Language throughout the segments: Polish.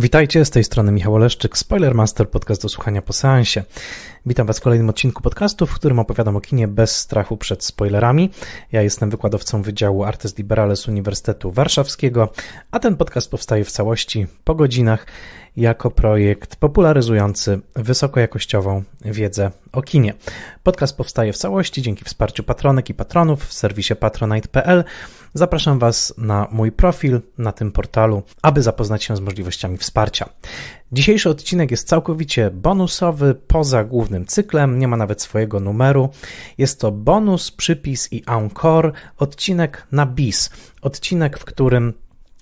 Witajcie, z tej strony Michał Oleszczyk, Spoilermaster, podcast do słuchania po seansie. Witam Was w kolejnym odcinku podcastu, w którym opowiadam o kinie bez strachu przed spoilerami. Ja jestem wykładowcą Wydziału Artes Liberales Uniwersytetu Warszawskiego, a ten podcast powstaje w całości po godzinach jako projekt popularyzujący wysokojakościową wiedzę o kinie. Podcast powstaje w całości dzięki wsparciu patronek i patronów w serwisie patronite.pl. Zapraszam Was na mój profil na tym portalu, aby zapoznać się z możliwościami wsparcia. Dzisiejszy odcinek jest całkowicie bonusowy, poza głównym cyklem, nie ma nawet swojego numeru. Jest to bonus, przypis i encore, odcinek na bis. Odcinek, w którym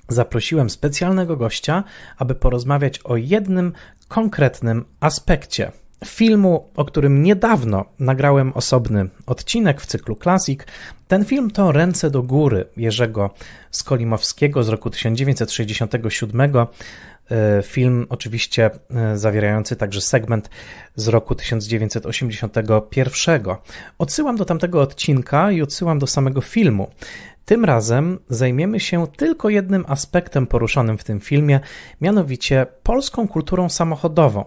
zaprosiłem specjalnego gościa, aby porozmawiać o jednym konkretnym aspekcie filmu, o którym niedawno nagrałem osobny odcinek w cyklu Classic. Ten film to Ręce do góry Jerzego Skolimowskiego z roku 1967. E, film oczywiście e, zawierający także segment z roku 1981. Odsyłam do tamtego odcinka i odsyłam do samego filmu. Tym razem zajmiemy się tylko jednym aspektem poruszonym w tym filmie, mianowicie polską kulturą samochodową.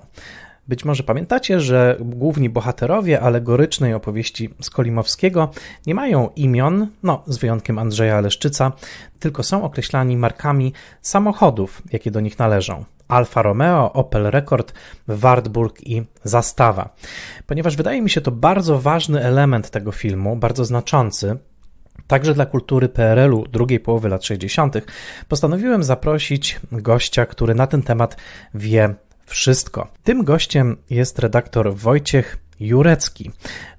Być może pamiętacie, że główni bohaterowie alegorycznej opowieści Skolimowskiego nie mają imion, no z wyjątkiem Andrzeja Leszczyca, tylko są określani markami samochodów, jakie do nich należą. Alfa Romeo, Opel Rekord, Wartburg i Zastawa. Ponieważ wydaje mi się to bardzo ważny element tego filmu, bardzo znaczący, Także dla kultury PRL-u drugiej połowy lat 60. postanowiłem zaprosić gościa, który na ten temat wie wszystko. Tym gościem jest redaktor Wojciech Jurecki.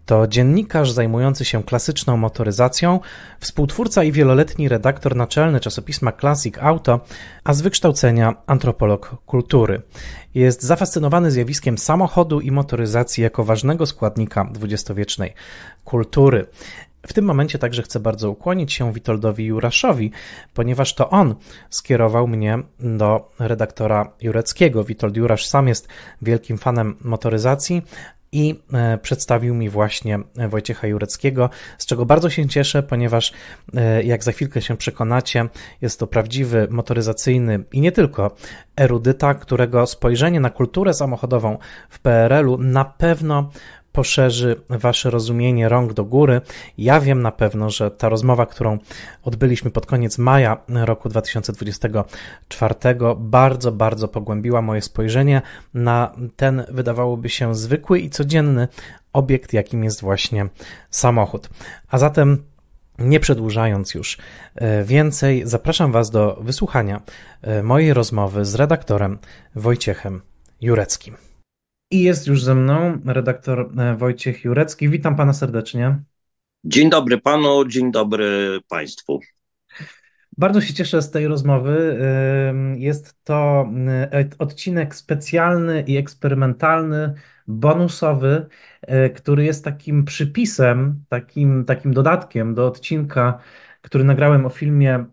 To dziennikarz zajmujący się klasyczną motoryzacją, współtwórca i wieloletni redaktor naczelny czasopisma Classic Auto, a z wykształcenia antropolog kultury. Jest zafascynowany zjawiskiem samochodu i motoryzacji jako ważnego składnika dwudziestowiecznej kultury. W tym momencie także chcę bardzo ukłonić się Witoldowi Juraszowi, ponieważ to on skierował mnie do redaktora Jureckiego. Witold Jurasz sam jest wielkim fanem motoryzacji, i e, przedstawił mi właśnie Wojciecha Jureckiego, z czego bardzo się cieszę, ponieważ e, jak za chwilkę się przekonacie, jest to prawdziwy motoryzacyjny i nie tylko erudyta, którego spojrzenie na kulturę samochodową w PRL-u na pewno poszerzy wasze rozumienie rąk do góry. Ja wiem na pewno, że ta rozmowa, którą odbyliśmy pod koniec maja roku 2024, bardzo, bardzo pogłębiła moje spojrzenie na ten, wydawałoby się, zwykły i codzienny obiekt, jakim jest właśnie samochód. A zatem nie przedłużając już e, więcej, zapraszam Was do wysłuchania e, mojej rozmowy z redaktorem Wojciechem Jureckim. I jest już ze mną redaktor e, Wojciech Jurecki. Witam pana serdecznie. Dzień dobry panu, dzień dobry państwu. Bardzo się cieszę z tej rozmowy. Jest to e, odcinek specjalny i eksperymentalny, bonusowy, e, który jest takim przypisem, takim, takim dodatkiem do odcinka, który nagrałem o filmie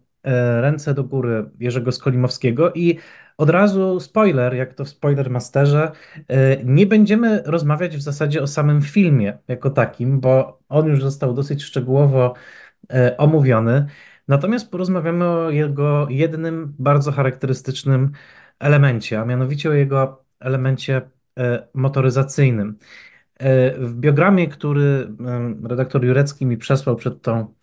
Ręce do góry Jerzego Skolimowskiego i od razu spoiler, jak to w Spoilermasterze, e, nie będziemy rozmawiać w zasadzie o samym filmie jako takim, bo on już został dosyć szczegółowo e, omówiony. Natomiast porozmawiamy o jego jednym bardzo charakterystycznym elemencie, a mianowicie o jego elemencie e, motoryzacyjnym. W biogramie, który redaktor Jurecki mi przesłał przed tą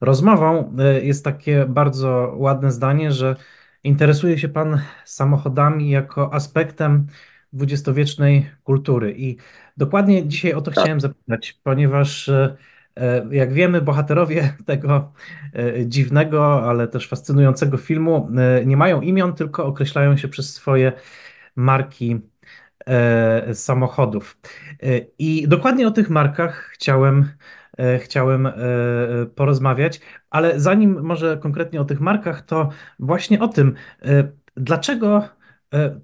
rozmową, jest takie bardzo ładne zdanie, że Interesuje się Pan samochodami jako aspektem dwudziestowiecznej kultury i dokładnie dzisiaj o to tak. chciałem zapytać, ponieważ e, e, jak wiemy, bohaterowie tego e, dziwnego, ale też fascynującego filmu nie mają imion, tylko określają się przez swoje marki samochodów. I dokładnie o tych markach chciałem chciałem e, porozmawiać, ale zanim może konkretnie o tych markach, to właśnie o tym, e, dlaczego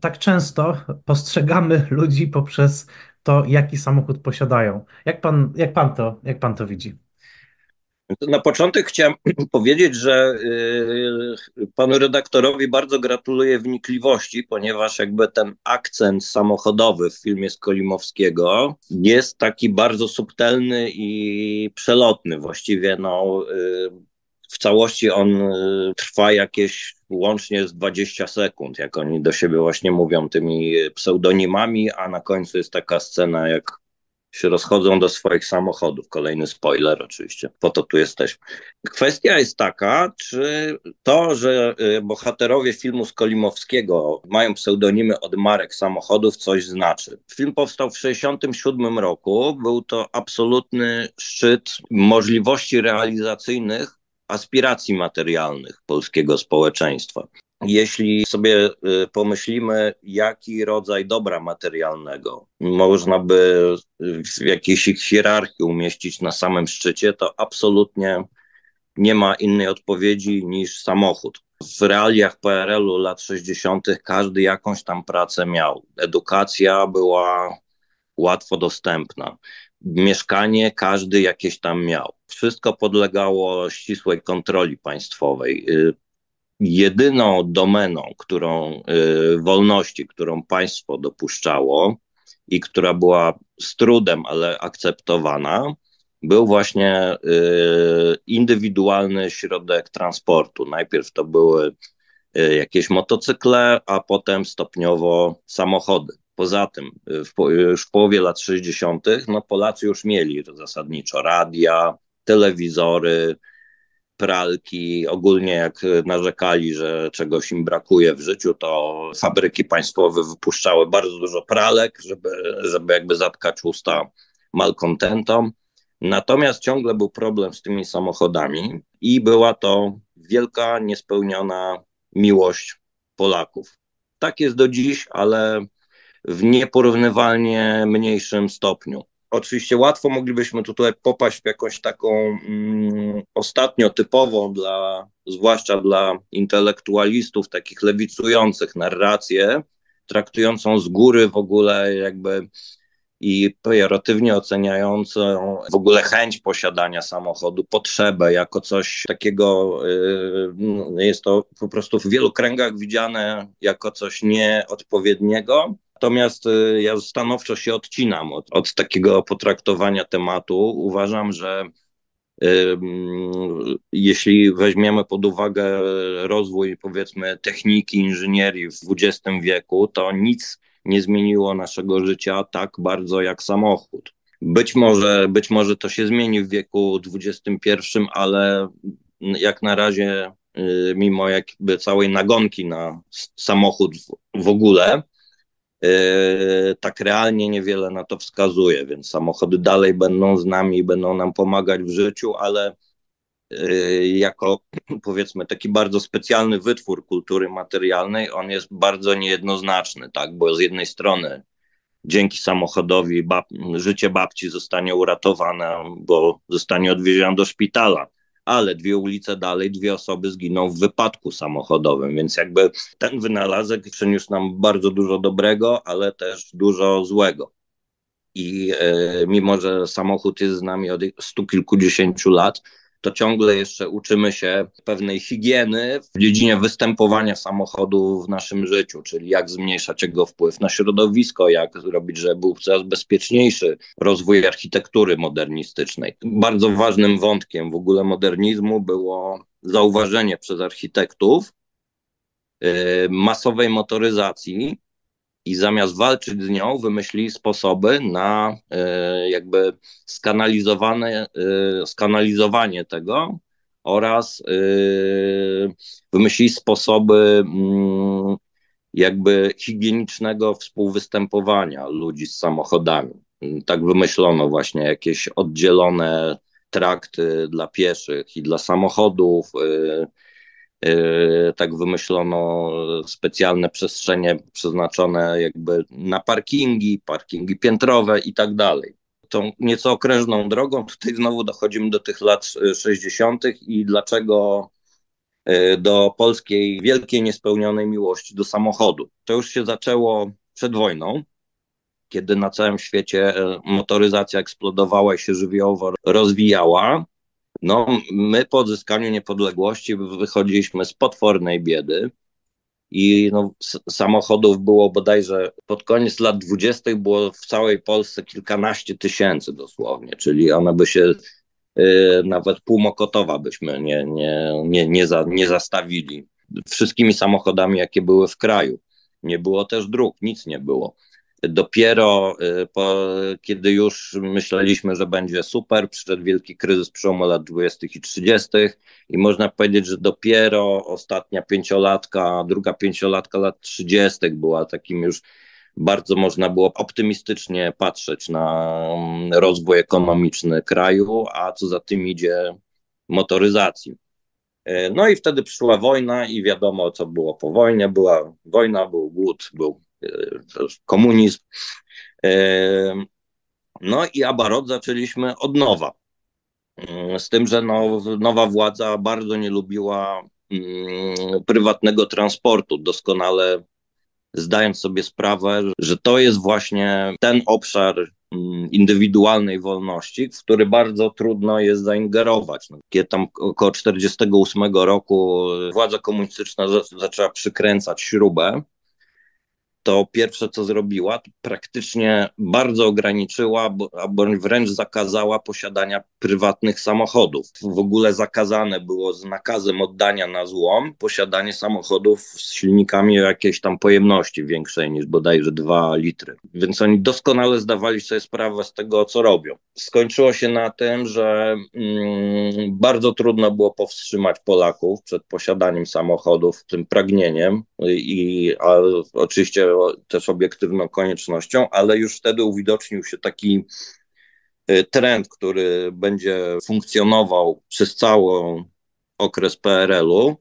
tak często postrzegamy ludzi poprzez to, jaki samochód posiadają. Jak pan, jak pan, to, jak pan to widzi? Na początek chciałem powiedzieć, że y, panu redaktorowi bardzo gratuluję wnikliwości, ponieważ jakby ten akcent samochodowy w filmie Skolimowskiego jest taki bardzo subtelny i przelotny. Właściwie no, y, w całości on trwa jakieś łącznie z 20 sekund, jak oni do siebie właśnie mówią tymi pseudonimami, a na końcu jest taka scena, jak się rozchodzą do swoich samochodów. Kolejny spoiler oczywiście, po to tu jesteśmy. Kwestia jest taka, czy to, że y, bohaterowie filmu Skolimowskiego mają pseudonimy od marek samochodów, coś znaczy. Film powstał w 1967 roku, był to absolutny szczyt możliwości realizacyjnych aspiracji materialnych polskiego społeczeństwa. Jeśli sobie y, pomyślimy, jaki rodzaj dobra materialnego można by w jakiejś hierarchii umieścić na samym szczycie, to absolutnie nie ma innej odpowiedzi niż samochód. W realiach PRL-u lat 60. każdy jakąś tam pracę miał. Edukacja była łatwo dostępna. Mieszkanie każdy jakieś tam miał. Wszystko podlegało ścisłej kontroli państwowej. Jedyną domeną, którą y, wolności, którą państwo dopuszczało i która była z trudem, ale akceptowana, był właśnie y, indywidualny środek transportu. Najpierw to były y, jakieś motocykle, a potem stopniowo samochody. Poza tym, w, już w połowie lat 60., no Polacy już mieli zasadniczo radia, telewizory, pralki, ogólnie jak narzekali, że czegoś im brakuje w życiu, to fabryki państwowe wypuszczały bardzo dużo pralek, żeby, żeby jakby zatkać usta malkontentom. Natomiast ciągle był problem z tymi samochodami i była to wielka, niespełniona miłość Polaków. Tak jest do dziś, ale w nieporównywalnie mniejszym stopniu. Oczywiście łatwo moglibyśmy tutaj popaść w jakąś taką mm, ostatnio typową dla, zwłaszcza dla intelektualistów, takich lewicujących narrację, traktującą z góry w ogóle jakby i pejoratywnie oceniającą w ogóle chęć posiadania samochodu, potrzebę jako coś takiego, yy, jest to po prostu w wielu kręgach widziane jako coś nieodpowiedniego. Natomiast y, ja stanowczo się odcinam od, od takiego potraktowania tematu. Uważam, że y, jeśli weźmiemy pod uwagę rozwój, powiedzmy, techniki, inżynierii w XX wieku, to nic nie zmieniło naszego życia tak bardzo jak samochód. Być może, być może to się zmieni w wieku XXI, ale jak na razie, y, mimo jakby całej nagonki na samochód w ogóle, tak realnie niewiele na to wskazuje, więc samochody dalej będą z nami i będą nam pomagać w życiu, ale yy, jako powiedzmy taki bardzo specjalny wytwór kultury materialnej, on jest bardzo niejednoznaczny, tak, bo z jednej strony dzięki samochodowi bab życie babci zostanie uratowane, bo zostanie odwieziona do szpitala, ale dwie ulice dalej dwie osoby zginą w wypadku samochodowym, więc jakby ten wynalazek przyniósł nam bardzo dużo dobrego, ale też dużo złego. I e, mimo, że samochód jest z nami od stu kilkudziesięciu lat, to ciągle jeszcze uczymy się pewnej higieny w dziedzinie występowania samochodu w naszym życiu, czyli jak zmniejszać jego wpływ na środowisko, jak zrobić, żeby był coraz bezpieczniejszy rozwój architektury modernistycznej. Bardzo ważnym wątkiem w ogóle modernizmu było zauważenie przez architektów y, masowej motoryzacji, i zamiast walczyć z nią, wymyślili sposoby na e, jakby skanalizowane, e, skanalizowanie tego oraz e, wymyślili sposoby mm, jakby higienicznego współwystępowania ludzi z samochodami. Tak wymyślono właśnie jakieś oddzielone trakty dla pieszych i dla samochodów, tak wymyślono specjalne przestrzenie przeznaczone jakby na parkingi, parkingi piętrowe i tak dalej. Tą nieco okrężną drogą tutaj znowu dochodzimy do tych lat 60. i dlaczego yy, do polskiej wielkiej niespełnionej miłości do samochodu. To już się zaczęło przed wojną, kiedy na całym świecie yy, motoryzacja eksplodowała i się żywiołowo rozwijała. No, my po odzyskaniu niepodległości wychodziliśmy z potwornej biedy i no, samochodów było bodajże pod koniec lat dwudziestych było w całej Polsce kilkanaście tysięcy dosłownie, czyli one by się nawet pół Mokotowa byśmy nie, nie, nie, nie, za, nie zastawili wszystkimi samochodami, jakie były w kraju. Nie było też dróg, nic nie było. Dopiero y, po, kiedy już myśleliśmy, że będzie super, przyszedł wielki kryzys przełomu lat 20. i 30. i można powiedzieć, że dopiero ostatnia pięciolatka, druga pięciolatka lat 30. była takim już bardzo można było optymistycznie patrzeć na mm, rozwój ekonomiczny kraju, a co za tym idzie motoryzacji. Y, no i wtedy przyszła wojna i wiadomo, co było po wojnie. Była wojna, był głód, był komunizm. No i Abarot zaczęliśmy od nowa. Z tym, że no, nowa władza bardzo nie lubiła mm, prywatnego transportu, doskonale zdając sobie sprawę, że to jest właśnie ten obszar mm, indywidualnej wolności, w który bardzo trudno jest zaingerować. No, kiedy tam około 1948 roku władza komunistyczna zaczęła przykręcać śrubę, to pierwsze co zrobiła, to praktycznie bardzo ograniczyła, albo wręcz zakazała posiadania prywatnych samochodów. W ogóle zakazane było z nakazem oddania na złom posiadanie samochodów z silnikami jakiejś tam pojemności większej niż bodajże 2 litry. Więc oni doskonale zdawali sobie sprawę z tego, co robią. Skończyło się na tym, że mm, bardzo trudno było powstrzymać Polaków przed posiadaniem samochodów, tym pragnieniem i a, oczywiście też obiektywną koniecznością, ale już wtedy uwidocznił się taki y, trend, który będzie funkcjonował przez cały okres PRL-u,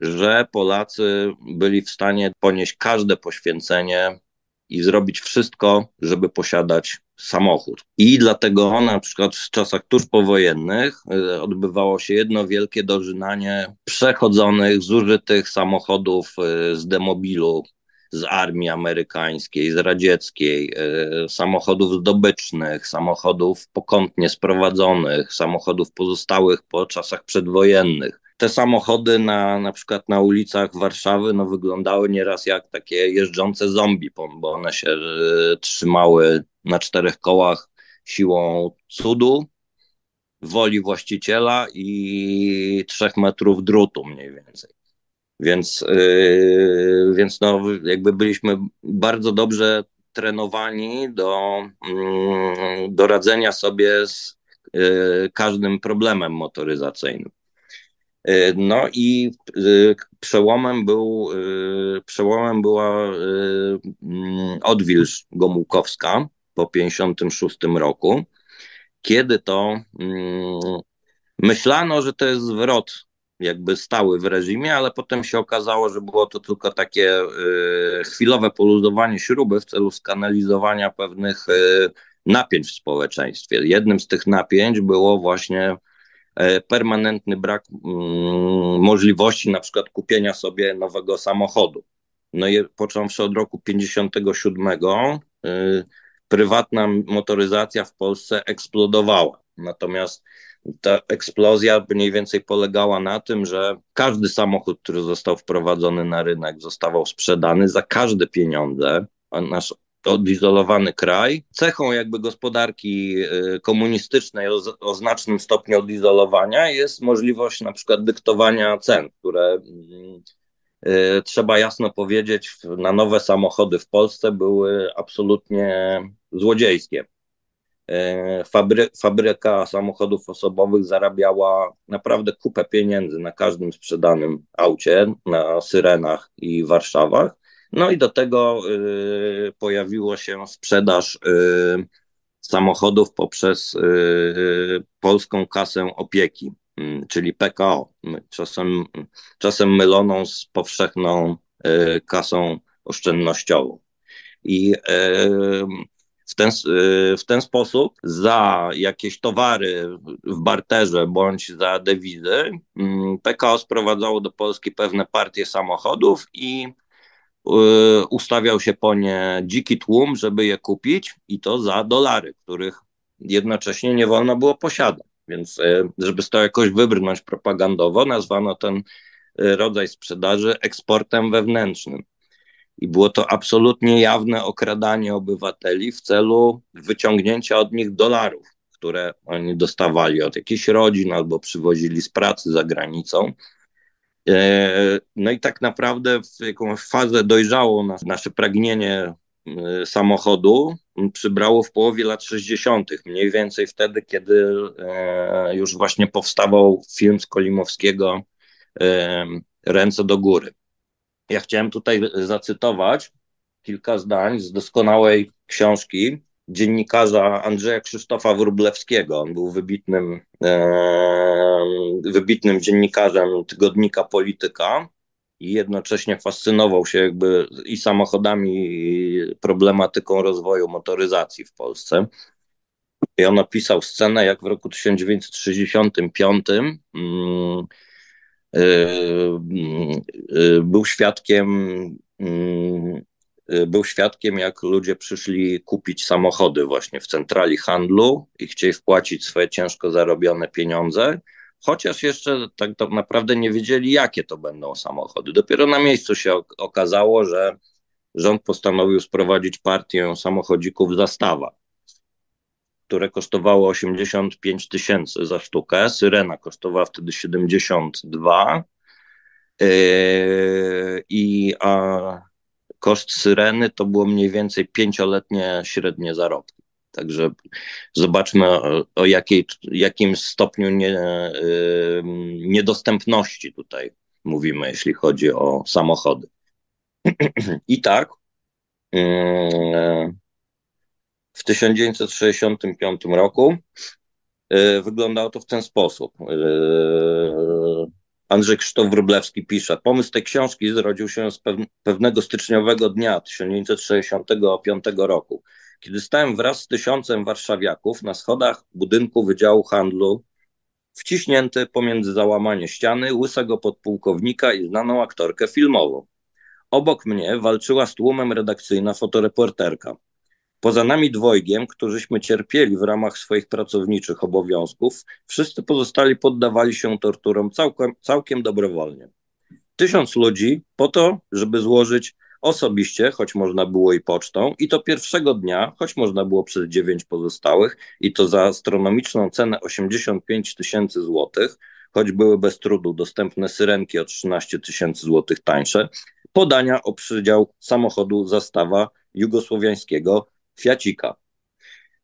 że Polacy byli w stanie ponieść każde poświęcenie i zrobić wszystko, żeby posiadać samochód. I dlatego na przykład w czasach tuż powojennych y, odbywało się jedno wielkie dożynanie przechodzonych, zużytych samochodów y, z demobilu z armii amerykańskiej, z radzieckiej, e, samochodów zdobycznych, samochodów pokątnie sprowadzonych, samochodów pozostałych po czasach przedwojennych. Te samochody na, na przykład na ulicach Warszawy no, wyglądały nieraz jak takie jeżdżące zombie, bo one się e, trzymały na czterech kołach siłą cudu, woli właściciela i trzech metrów drutu mniej więcej. Więc, yy, więc no, jakby byliśmy bardzo dobrze trenowani do, yy, do radzenia sobie z yy, każdym problemem motoryzacyjnym. Yy, no i przełomem, był, przełomem była odwilż Gomułkowska po 1956 roku, kiedy to myślano, że to jest zwrot jakby stały w reżimie, ale potem się okazało, że było to tylko takie y, chwilowe poluzowanie śruby w celu skanalizowania pewnych y, napięć w społeczeństwie. Jednym z tych napięć było właśnie y, permanentny brak mm, możliwości na przykład kupienia sobie nowego samochodu. No i począwszy od roku 57 prywatna motoryzacja w Polsce eksplodowała. Natomiast ta eksplozja mniej więcej polegała na tym, że każdy samochód, który został wprowadzony na rynek, zostawał sprzedany za każde pieniądze. Nasz odizolowany kraj. Cechą jakby gospodarki y, komunistycznej o, o, znacznym stopniu odizolowania jest możliwość na przykład dyktowania cen, które y, trzeba jasno powiedzieć, na nowe samochody w Polsce były absolutnie złodziejskie. E, fabry, fabryka samochodów osobowych zarabiała naprawdę kupę pieniędzy na każdym sprzedanym aucie, na Syrenach i Warszawach. No i do tego y, pojawiło się sprzedaż y, samochodów poprzez y, Polską Kasę Opieki, mm, czyli PKO, czasem, czasem myloną z powszechną kasą oszczędnościową. I w ten, w ten sposób za jakieś towary w barterze bądź za dewizy mm, PKO sprowadzało do Polski pewne partie samochodów i y, ustawiał się po nie dziki tłum, żeby je kupić i to za dolary, których jednocześnie nie wolno było posiadać. Więc y, żeby to jakoś wybrnąć propagandowo, nazwano ten y, rodzaj sprzedaży eksportem wewnętrznym. I było to absolutnie jawne okradanie obywateli w celu wyciągnięcia od nich dolarów, które oni dostawali od jakichś rodzin albo przywozili z pracy za granicą. E, no i tak naprawdę w jakąś fazę dojrzało nasze pragnienie e, samochodu przybrało w połowie lat 60., mniej więcej wtedy, kiedy e, już właśnie powstawał film z Kolimowskiego Ręce do góry. Ja chciałem tutaj zacytować kilka zdań z doskonałej książki dziennikarza Andrzeja Krzysztofa Wróblewskiego. On był wybitnym, e, wybitnym dziennikarzem tygodnika Polityka i jednocześnie fascynował się jakby i samochodami, i problematyką rozwoju motoryzacji w Polsce. I on opisał scenę, jak w roku 1965 mm, był świadkiem Y, był świadkiem, jak ludzie przyszli kupić samochody właśnie w centrali handlu i chcieli wpłacić swoje ciężko zarobione pieniądze, chociaż jeszcze tak, tak naprawdę nie wiedzieli, jakie to będą samochody. Dopiero na miejscu się okazało, że rząd postanowił sprowadzić partię samochodzików Zastawa, które kosztowało 85 tysięcy za sztukę. Syrena kosztowała wtedy 72. Yy, I a koszt syreny to było mniej więcej pięcioletnie średnie zarobki. Także zobaczmy o jakiej, jakim stopniu nie, niedostępności tutaj mówimy, jeśli chodzi o samochody. I tak w 1965 roku y, wyglądało to w ten sposób. Y, Andrzej Krzysztof Wróblewski pisze, pomysł tej książki zrodził się z pewnego styczniowego dnia 1965 roku, kiedy stałem wraz z tysiącem warszawiaków na schodach budynku Wydziału Handlu, wciśnięty pomiędzy załamanie ściany łysego podpułkownika i znaną aktorkę filmową. Obok mnie walczyła z tłumem redakcyjna fotoreporterka. Poza nami dwojgiem, którzyśmy cierpieli w ramach swoich pracowniczych obowiązków, wszyscy pozostali poddawali się torturom całkiem, całkiem dobrowolnie. Tysiąc ludzi po to, żeby złożyć osobiście, choć można było i pocztą, i to pierwszego dnia, choć można było przez dziewięć pozostałych, i to za astronomiczną cenę 85 tysięcy złotych, choć były bez trudu dostępne syrenki o 13 tysięcy złotych tańsze, podania o przydział samochodu zastawa jugosłowiańskiego Fiacika.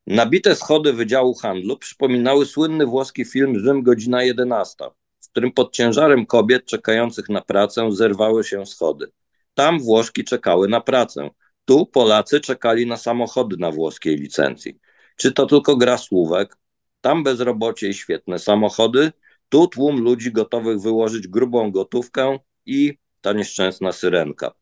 Nabite schody Wydziału Handlu przypominały słynny włoski film Rzym godzina 11, w którym pod ciężarem kobiet czekających na pracę zerwały się schody. Tam Włoszki czekały na pracę, tu Polacy czekali na samochody na włoskiej licencji. Czy to tylko gra słówek? Tam bezrobocie i świetne samochody, tu tłum ludzi gotowych wyłożyć grubą gotówkę i ta nieszczęsna syrenka.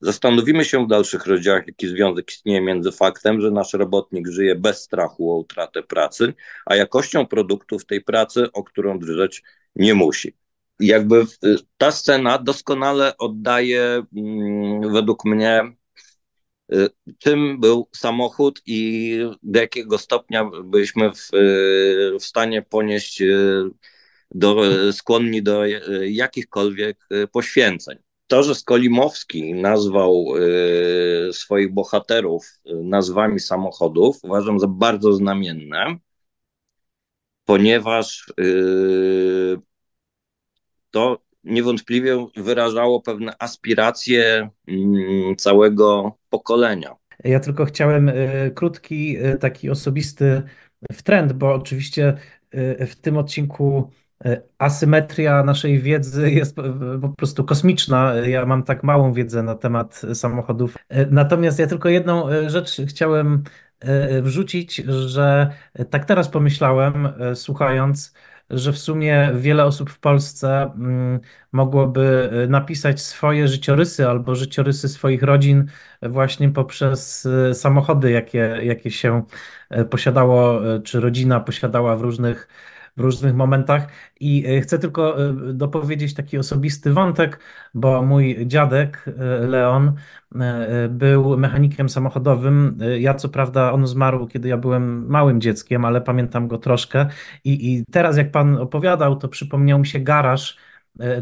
Zastanowimy się w dalszych rozdziałach, jaki związek istnieje między faktem, że nasz robotnik żyje bez strachu o utratę pracy, a jakością produktów tej pracy, o którą drżeć nie musi. Jakby ta scena doskonale oddaje mm, według mnie y, czym był samochód i do jakiego stopnia byliśmy w, y, w stanie ponieść y, do, skłonni do jakichkolwiek poświęceń. To, że Skolimowski nazwał y, swoich bohaterów y, nazwami samochodów, uważam za bardzo znamienne, ponieważ y, to niewątpliwie wyrażało pewne aspiracje mm, całego pokolenia. Ja tylko chciałem krótki, taki osobisty wtręt, bo oczywiście w tym odcinku asymetria naszej wiedzy jest po prostu kosmiczna. Ja mam tak małą wiedzę na temat samochodów. E, natomiast ja tylko jedną e, rzecz chciałem wrzucić, że tak teraz pomyślałem, słuchając, że w sumie wiele osób w Polsce mm, mogłoby napisać swoje życiorysy albo życiorysy swoich rodzin właśnie poprzez samochody, jakie, jakie się posiadało, czy rodzina posiadała w różnych w różnych momentach. I e, chcę tylko e, dopowiedzieć taki osobisty wątek, bo mój dziadek e, Leon był mechanikiem samochodowym. Ja co prawda on zmarł, kiedy ja byłem małym dzieckiem, ale pamiętam go troszkę. I, i teraz jak pan opowiadał, to przypomniał mi się garaż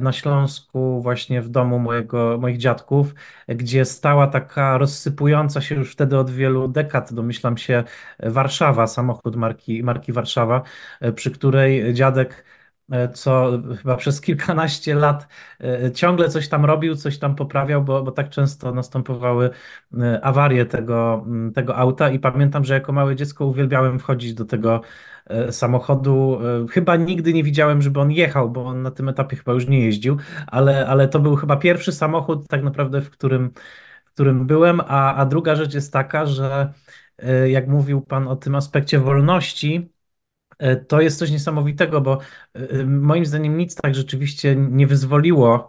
na Śląsku, właśnie w domu mojego, moich dziadków, gdzie stała taka rozsypująca się już wtedy od wielu dekad, domyślam się, Warszawa, samochód marki, marki Warszawa, e, przy której dziadek E, co chyba przez kilkanaście lat e, ciągle coś tam robił, coś tam poprawiał, bo, bo tak często następowały e, awarie tego, tego auta. I pamiętam, że jako małe dziecko uwielbiałem wchodzić do tego samochodu. Chyba nigdy nie widziałem, żeby on jechał, bo on na tym etapie chyba już nie jeździł, ale, ale to był chyba pierwszy samochód tak naprawdę, w którym, w którym byłem, a, a druga rzecz jest taka, że jak mówił Pan o tym aspekcie wolności, E, to jest coś niesamowitego, bo e, e, moim zdaniem nic tak rzeczywiście nie wyzwoliło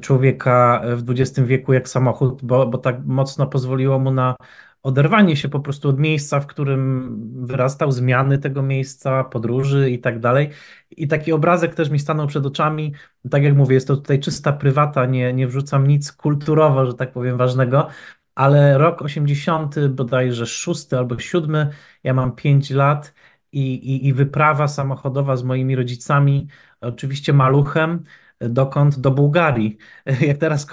człowieka w XX wieku jak samochód, bo, bo tak mocno pozwoliło mu na oderwanie się po prostu od miejsca, w którym wyrastał, zmiany tego miejsca, podróży i tak dalej. I taki obrazek też mi stanął przed oczami. Tak jak mówię, jest to tutaj czysta prywata, nie, nie wrzucam nic kulturowo, że tak powiem, ważnego, ale rok 80, bodajże 6 albo 7, ja mam 5 lat i, i, i wyprawa samochodowa z moimi rodzicami, oczywiście maluchem, dokąd? Do Bułgarii. Jak teraz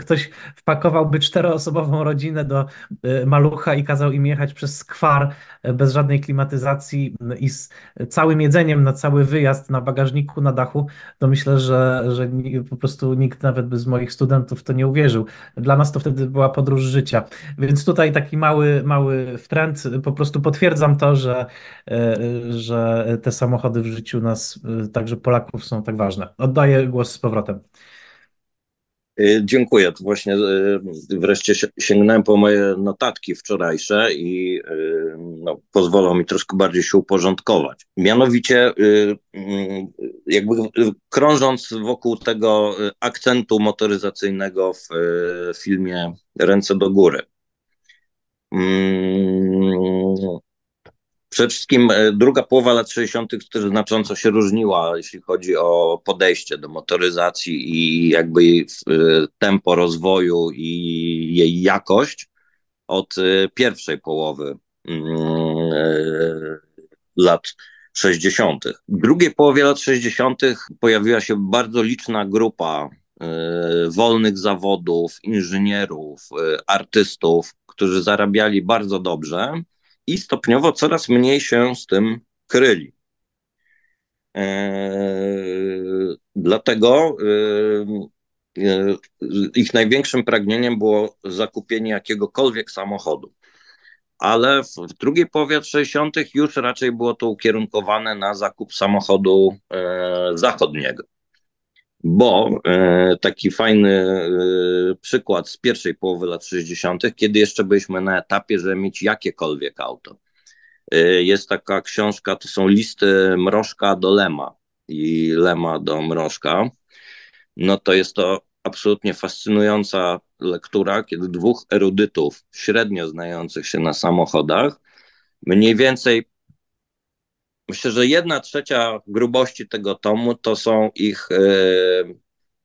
ktoś wpakowałby czteroosobową rodzinę do e, malucha i kazał im jechać przez skwar bez żadnej klimatyzacji i z całym jedzeniem na cały wyjazd na bagażniku, na dachu, to myślę, że, że po prostu nikt nawet by z moich studentów to nie uwierzył. Dla nas to wtedy była podróż życia. Więc tutaj taki mały, mały trend, po prostu potwierdzam to, że, e, że te samochody w życiu nas, także Polaków są tak ważne. Oddaję głos z powrotem. Y, dziękuję. To właśnie y, wreszcie sięgnąłem po moje notatki wczorajsze i y, no, pozwolą mi troszkę bardziej się uporządkować. Mianowicie, jakby krążąc wokół tego akcentu motoryzacyjnego w filmie Ręce do góry. Przede wszystkim e, druga połowa lat 60. znacząco się różniła, jeśli chodzi o podejście do motoryzacji i jakby e, tempo rozwoju i jej jakość od e, pierwszej połowy mm, lat 60. W drugiej połowie lat 60. pojawiła się bardzo liczna grupa wolnych zawodów, inżynierów, artystów, którzy zarabiali bardzo dobrze i stopniowo coraz mniej się z tym kryli. Eee, dlatego eee, ich największym pragnieniem było zakupienie jakiegokolwiek samochodu. Ale w, w drugiej połowie 60. już raczej było to ukierunkowane na zakup samochodu e, zachodniego. Bo e, taki fajny e, przykład z pierwszej połowy lat 60., kiedy jeszcze byliśmy na etapie, żeby mieć jakiekolwiek auto. E, jest taka książka, to są listy Mrożka do Lema i Lema do Mrożka. No to jest to absolutnie fascynująca lektura, kiedy dwóch erudytów średnio znających się na samochodach mniej więcej Myślę, że jedna trzecia grubości tego tomu to są ich e,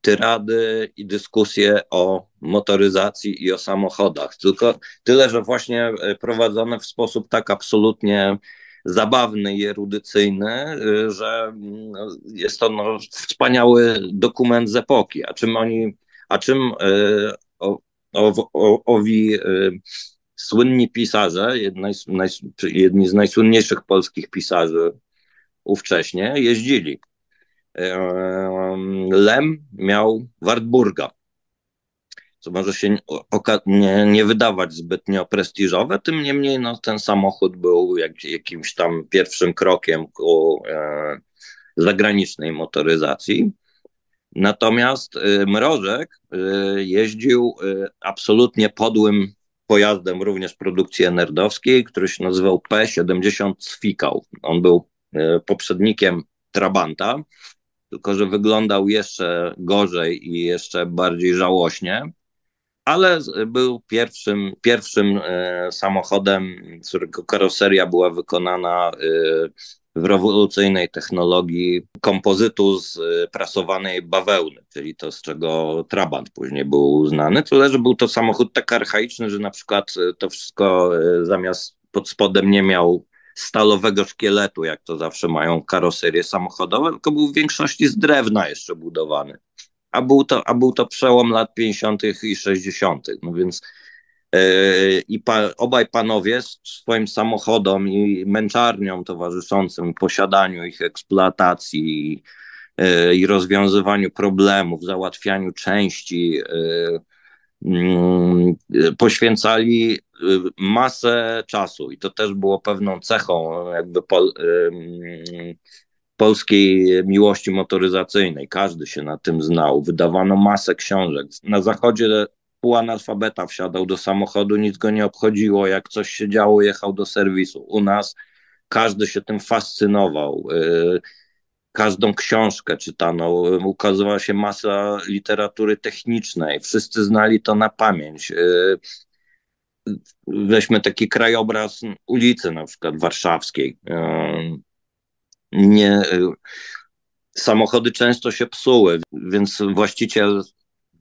tyrady i dyskusje o motoryzacji i o samochodach. Tylko tyle, że właśnie e, prowadzone w sposób tak absolutnie zabawny i erudycyjny, e, że no, jest to no, wspaniały dokument z epoki. A czym oni, a czym o, o, o, owi słynni pisarze, jedni, naj, jedni z najsłynniejszych polskich pisarzy ówcześnie, jeździli. Lem miał Wartburga, co może się nie, nie wydawać zbytnio prestiżowe, tym niemniej no, ten samochód był jak, jakimś tam pierwszym krokiem ku e, zagranicznej motoryzacji. Natomiast e, Mrożek e, jeździł e, absolutnie podłym pojazdem również produkcji enerdowskiej, który się nazywał P70 Zfikał. On był e, poprzednikiem Trabanta, tylko że wyglądał jeszcze gorzej i jeszcze bardziej żałośnie, ale był pierwszym, pierwszym e, samochodem, którego karoseria była wykonana e, w rewolucyjnej technologii kompozytu z y, prasowanej bawełny, czyli to, z czego Trabant później był znany. Tyle, że był to samochód tak archaiczny, że na przykład y, to wszystko y, zamiast pod spodem nie miał stalowego szkieletu, jak to zawsze mają karoserie samochodowe, tylko był w większości z drewna jeszcze budowany. A był to, a był to przełom lat 50. i 60. No więc i pa, obaj panowie swoim samochodom i męczarniom towarzyszącym posiadaniu ich eksploatacji yy, i rozwiązywaniu problemów, załatwianiu części, yy, Mm, poświęcali masę czasu i to też było pewną cechą jakby pol, polskiej miłości motoryzacyjnej. Każdy się na tym znał. Wydawano masę książek. Na zachodzie pół analfabeta wsiadał do samochodu, nic go nie obchodziło. Jak coś się działo, jechał do serwisu. U nas każdy się tym fascynował. Y, każdą książkę czytano, ukazywała się masa literatury technicznej, wszyscy znali to na pamięć. Y, weźmy taki krajobraz ulicy na przykład warszawskiej. Y, nie, y, samochody często się psuły, więc właściciel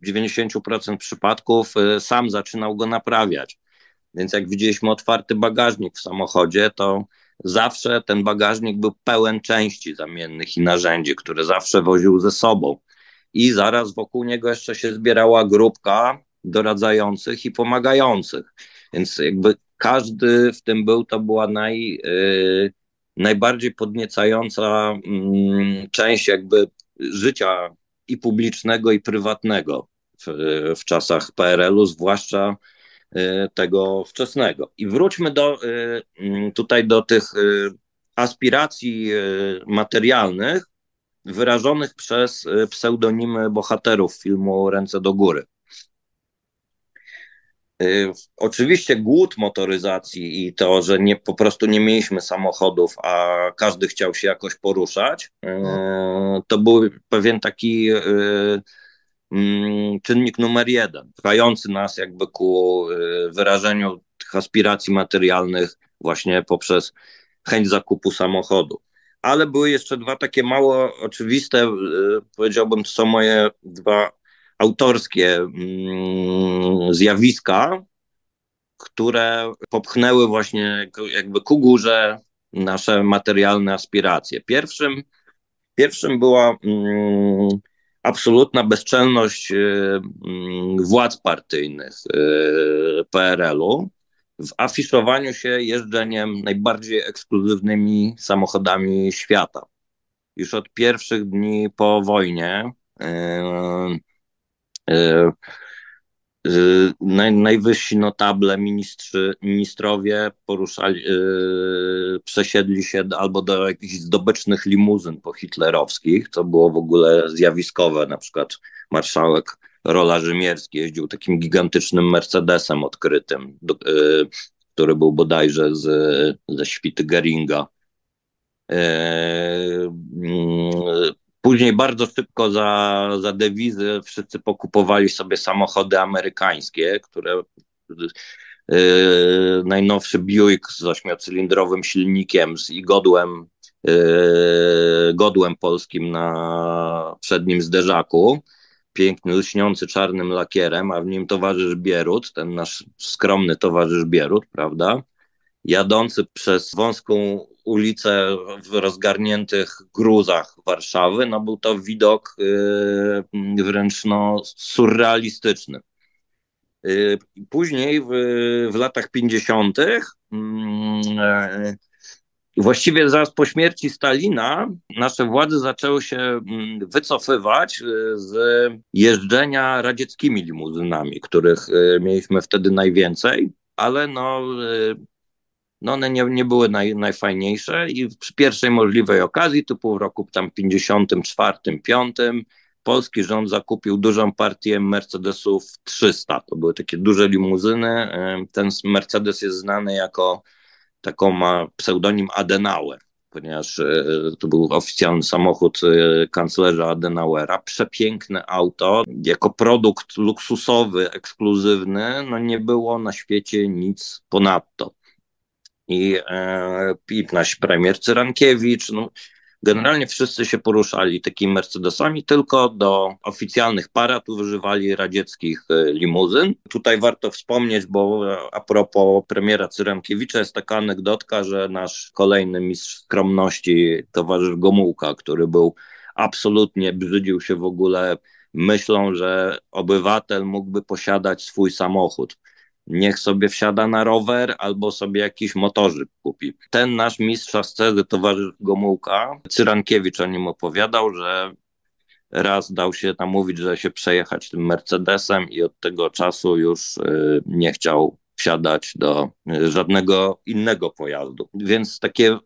90% przypadków sam zaczynał go naprawiać. Więc jak widzieliśmy otwarty bagażnik w samochodzie, to zawsze ten bagażnik był pełen części zamiennych i narzędzi, które zawsze woził ze sobą. I zaraz wokół niego jeszcze się zbierała grupka doradzających i pomagających. Więc jakby każdy w tym był, to była naj, yy, najbardziej podniecająca yy, część jakby życia i publicznego, i prywatnego w, w czasach PRL-u, zwłaszcza Y, tego wczesnego. I wróćmy do, y, mm, tutaj do tych y, aspiracji materialnych wyrażonych przez pseudonimy bohaterów filmu Ręce do góry. Oczywiście głód motoryzacji i to, że nie, po prostu nie mieliśmy samochodów, a każdy chciał się jakoś poruszać, to był pewien taki Mm, czynnik numer jeden, pchający nas jakby ku y, wyrażeniu tych aspiracji materialnych właśnie poprzez chęć zakupu samochodu. Ale były jeszcze dwa takie mało oczywiste, y, powiedziałbym, to są moje dwa autorskie mm, zjawiska, które popchnęły właśnie jakby ku górze nasze materialne aspiracje. Pierwszym, pierwszym była mm, absolutna bezczelność y, mm, władz partyjnych y, PRL-u w afiszowaniu się jeżdżeniem najbardziej ekskluzywnymi samochodami świata. Już od pierwszych dni po wojnie y, naj, najwyżsi notable ministrzy, ministrowie poruszali, yy, przesiedli się albo do jakichś zdobycznych limuzyn pohitlerowskich, co było w ogóle zjawiskowe. Na przykład marszałek Rola Rzymierski jeździł takim gigantycznym Mercedesem odkrytym, który był bodajże z, ze świty Geringa. Yy, Później bardzo szybko za, za dewizy wszyscy pokupowali sobie samochody amerykańskie, które yy, najnowszy Buick z ośmiocylindrowym silnikiem, z i godłem, yy, godłem polskim na przednim zderzaku, piękny, lśniący czarnym lakierem, a w nim towarzysz Bierut, ten nasz skromny towarzysz Bierut, prawda? Jadący przez wąską ulice w rozgarniętych gruzach Warszawy, no był to widok yy, wręcz no, surrealistyczny. Yy, później w, w latach 50. Yy, właściwie zaraz po śmierci Stalina nasze władze zaczęły się mm, wycofywać yy, z jeżdżenia radzieckimi limuzynami, których mieliśmy wtedy najwięcej, ale no no one nie, nie były naj, najfajniejsze i przy pierwszej możliwej okazji, typu w roku tam 54, 5, polski rząd zakupił dużą partię Mercedesów 300. To były takie duże limuzyny. Ten Mercedes jest znany jako taką ma pseudonim Adenauer, ponieważ e, to był oficjalny samochód e, kanclerza Adenauera. Przepiękne auto. Jako produkt luksusowy, ekskluzywny, no nie było na świecie nic ponadto i, e, i nasz premier Cyrankiewicz, no, Generalnie wszyscy się poruszali takimi Mercedesami, tylko do oficjalnych parad używali radzieckich e, limuzyn. Tutaj warto wspomnieć, bo a propos premiera Cyrankiewicza jest taka anegdotka, że nasz kolejny mistrz skromności, towarzysz Gomułka, który był absolutnie, brzydził się w ogóle myślą, że obywatel mógłby posiadać swój samochód niech sobie wsiada na rower albo sobie jakiś motorzyk kupi. Ten nasz mistrz sceny, towarzysz Gomułka, Cyrankiewicz o nim opowiadał, że raz dał się namówić, że się przejechać tym Mercedesem i od tego czasu już y, nie chciał wsiadać do y, żadnego innego pojazdu. Więc takie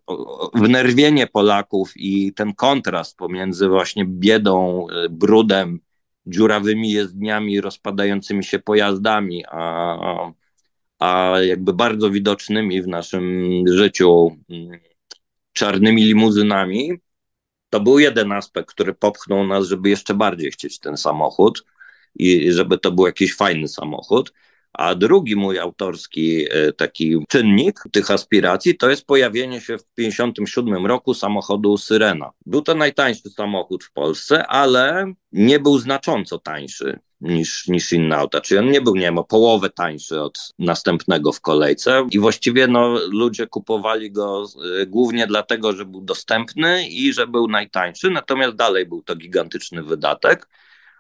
wnerwienie Polaków i ten kontrast pomiędzy właśnie biedą, y, brudem dziurawymi jezdniami, rozpadającymi się pojazdami, a, a jakby bardzo widocznymi w naszym życiu mm, czarnymi limuzynami, to był jeden aspekt, który popchnął nas, żeby jeszcze bardziej chcieć ten samochód i żeby to był jakiś fajny samochód. A drugi mój autorski e, taki czynnik tych aspiracji to jest pojawienie się w 1957 roku samochodu Syrena. Był to najtańszy samochód w Polsce, ale nie był znacząco tańszy niż, niż inne auta. Czyli on nie był, nie wiem, o połowę tańszy od następnego w kolejce i właściwie no, ludzie kupowali go e, głównie dlatego, że był dostępny i że był najtańszy, natomiast dalej był to gigantyczny wydatek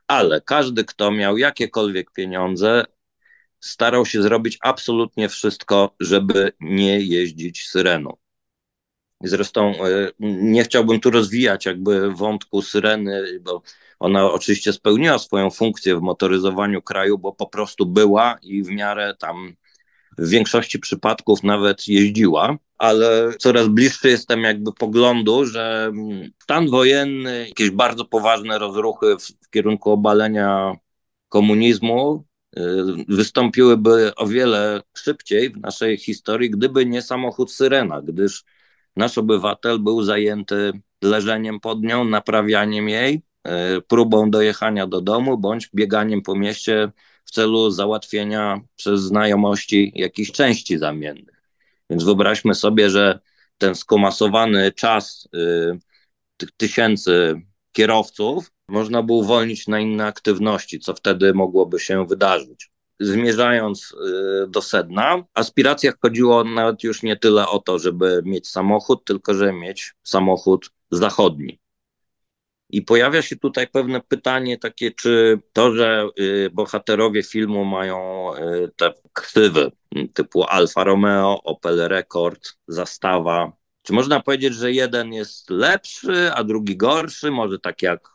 ale każdy, kto miał jakiekolwiek pieniądze, starał się zrobić absolutnie wszystko, żeby nie jeździć syreną. Zresztą e, nie chciałbym tu rozwijać jakby wątku syreny, bo ona oczywiście spełniła swoją funkcję w motoryzowaniu kraju, bo po prostu była i w miarę tam w większości przypadków nawet jeździła, ale coraz bliższy jestem jakby poglądu, że stan wojenny, jakieś bardzo poważne rozruchy w, w kierunku obalenia komunizmu wystąpiłyby o wiele szybciej w naszej historii, gdyby nie samochód Syrena, gdyż nasz obywatel był zajęty leżeniem pod nią, naprawianiem jej, y, próbą dojechania do domu bądź bieganiem po mieście w celu załatwienia przez znajomości jakichś części zamiennych. Więc wyobraźmy sobie, że ten skomasowany czas y, tych tysięcy kierowców można było uwolnić na inne aktywności, co wtedy mogłoby się wydarzyć. Zmierzając y, do sedna, w aspiracjach chodziło nawet już nie tyle o to, żeby mieć samochód, tylko żeby mieć samochód zachodni. I pojawia się tutaj pewne pytanie takie, czy to, że y, bohaterowie filmu mają y, te ksywy typu Alfa Romeo, Opel Rekord, Zastawa, czy można powiedzieć, że jeden jest lepszy, a drugi gorszy, może tak jak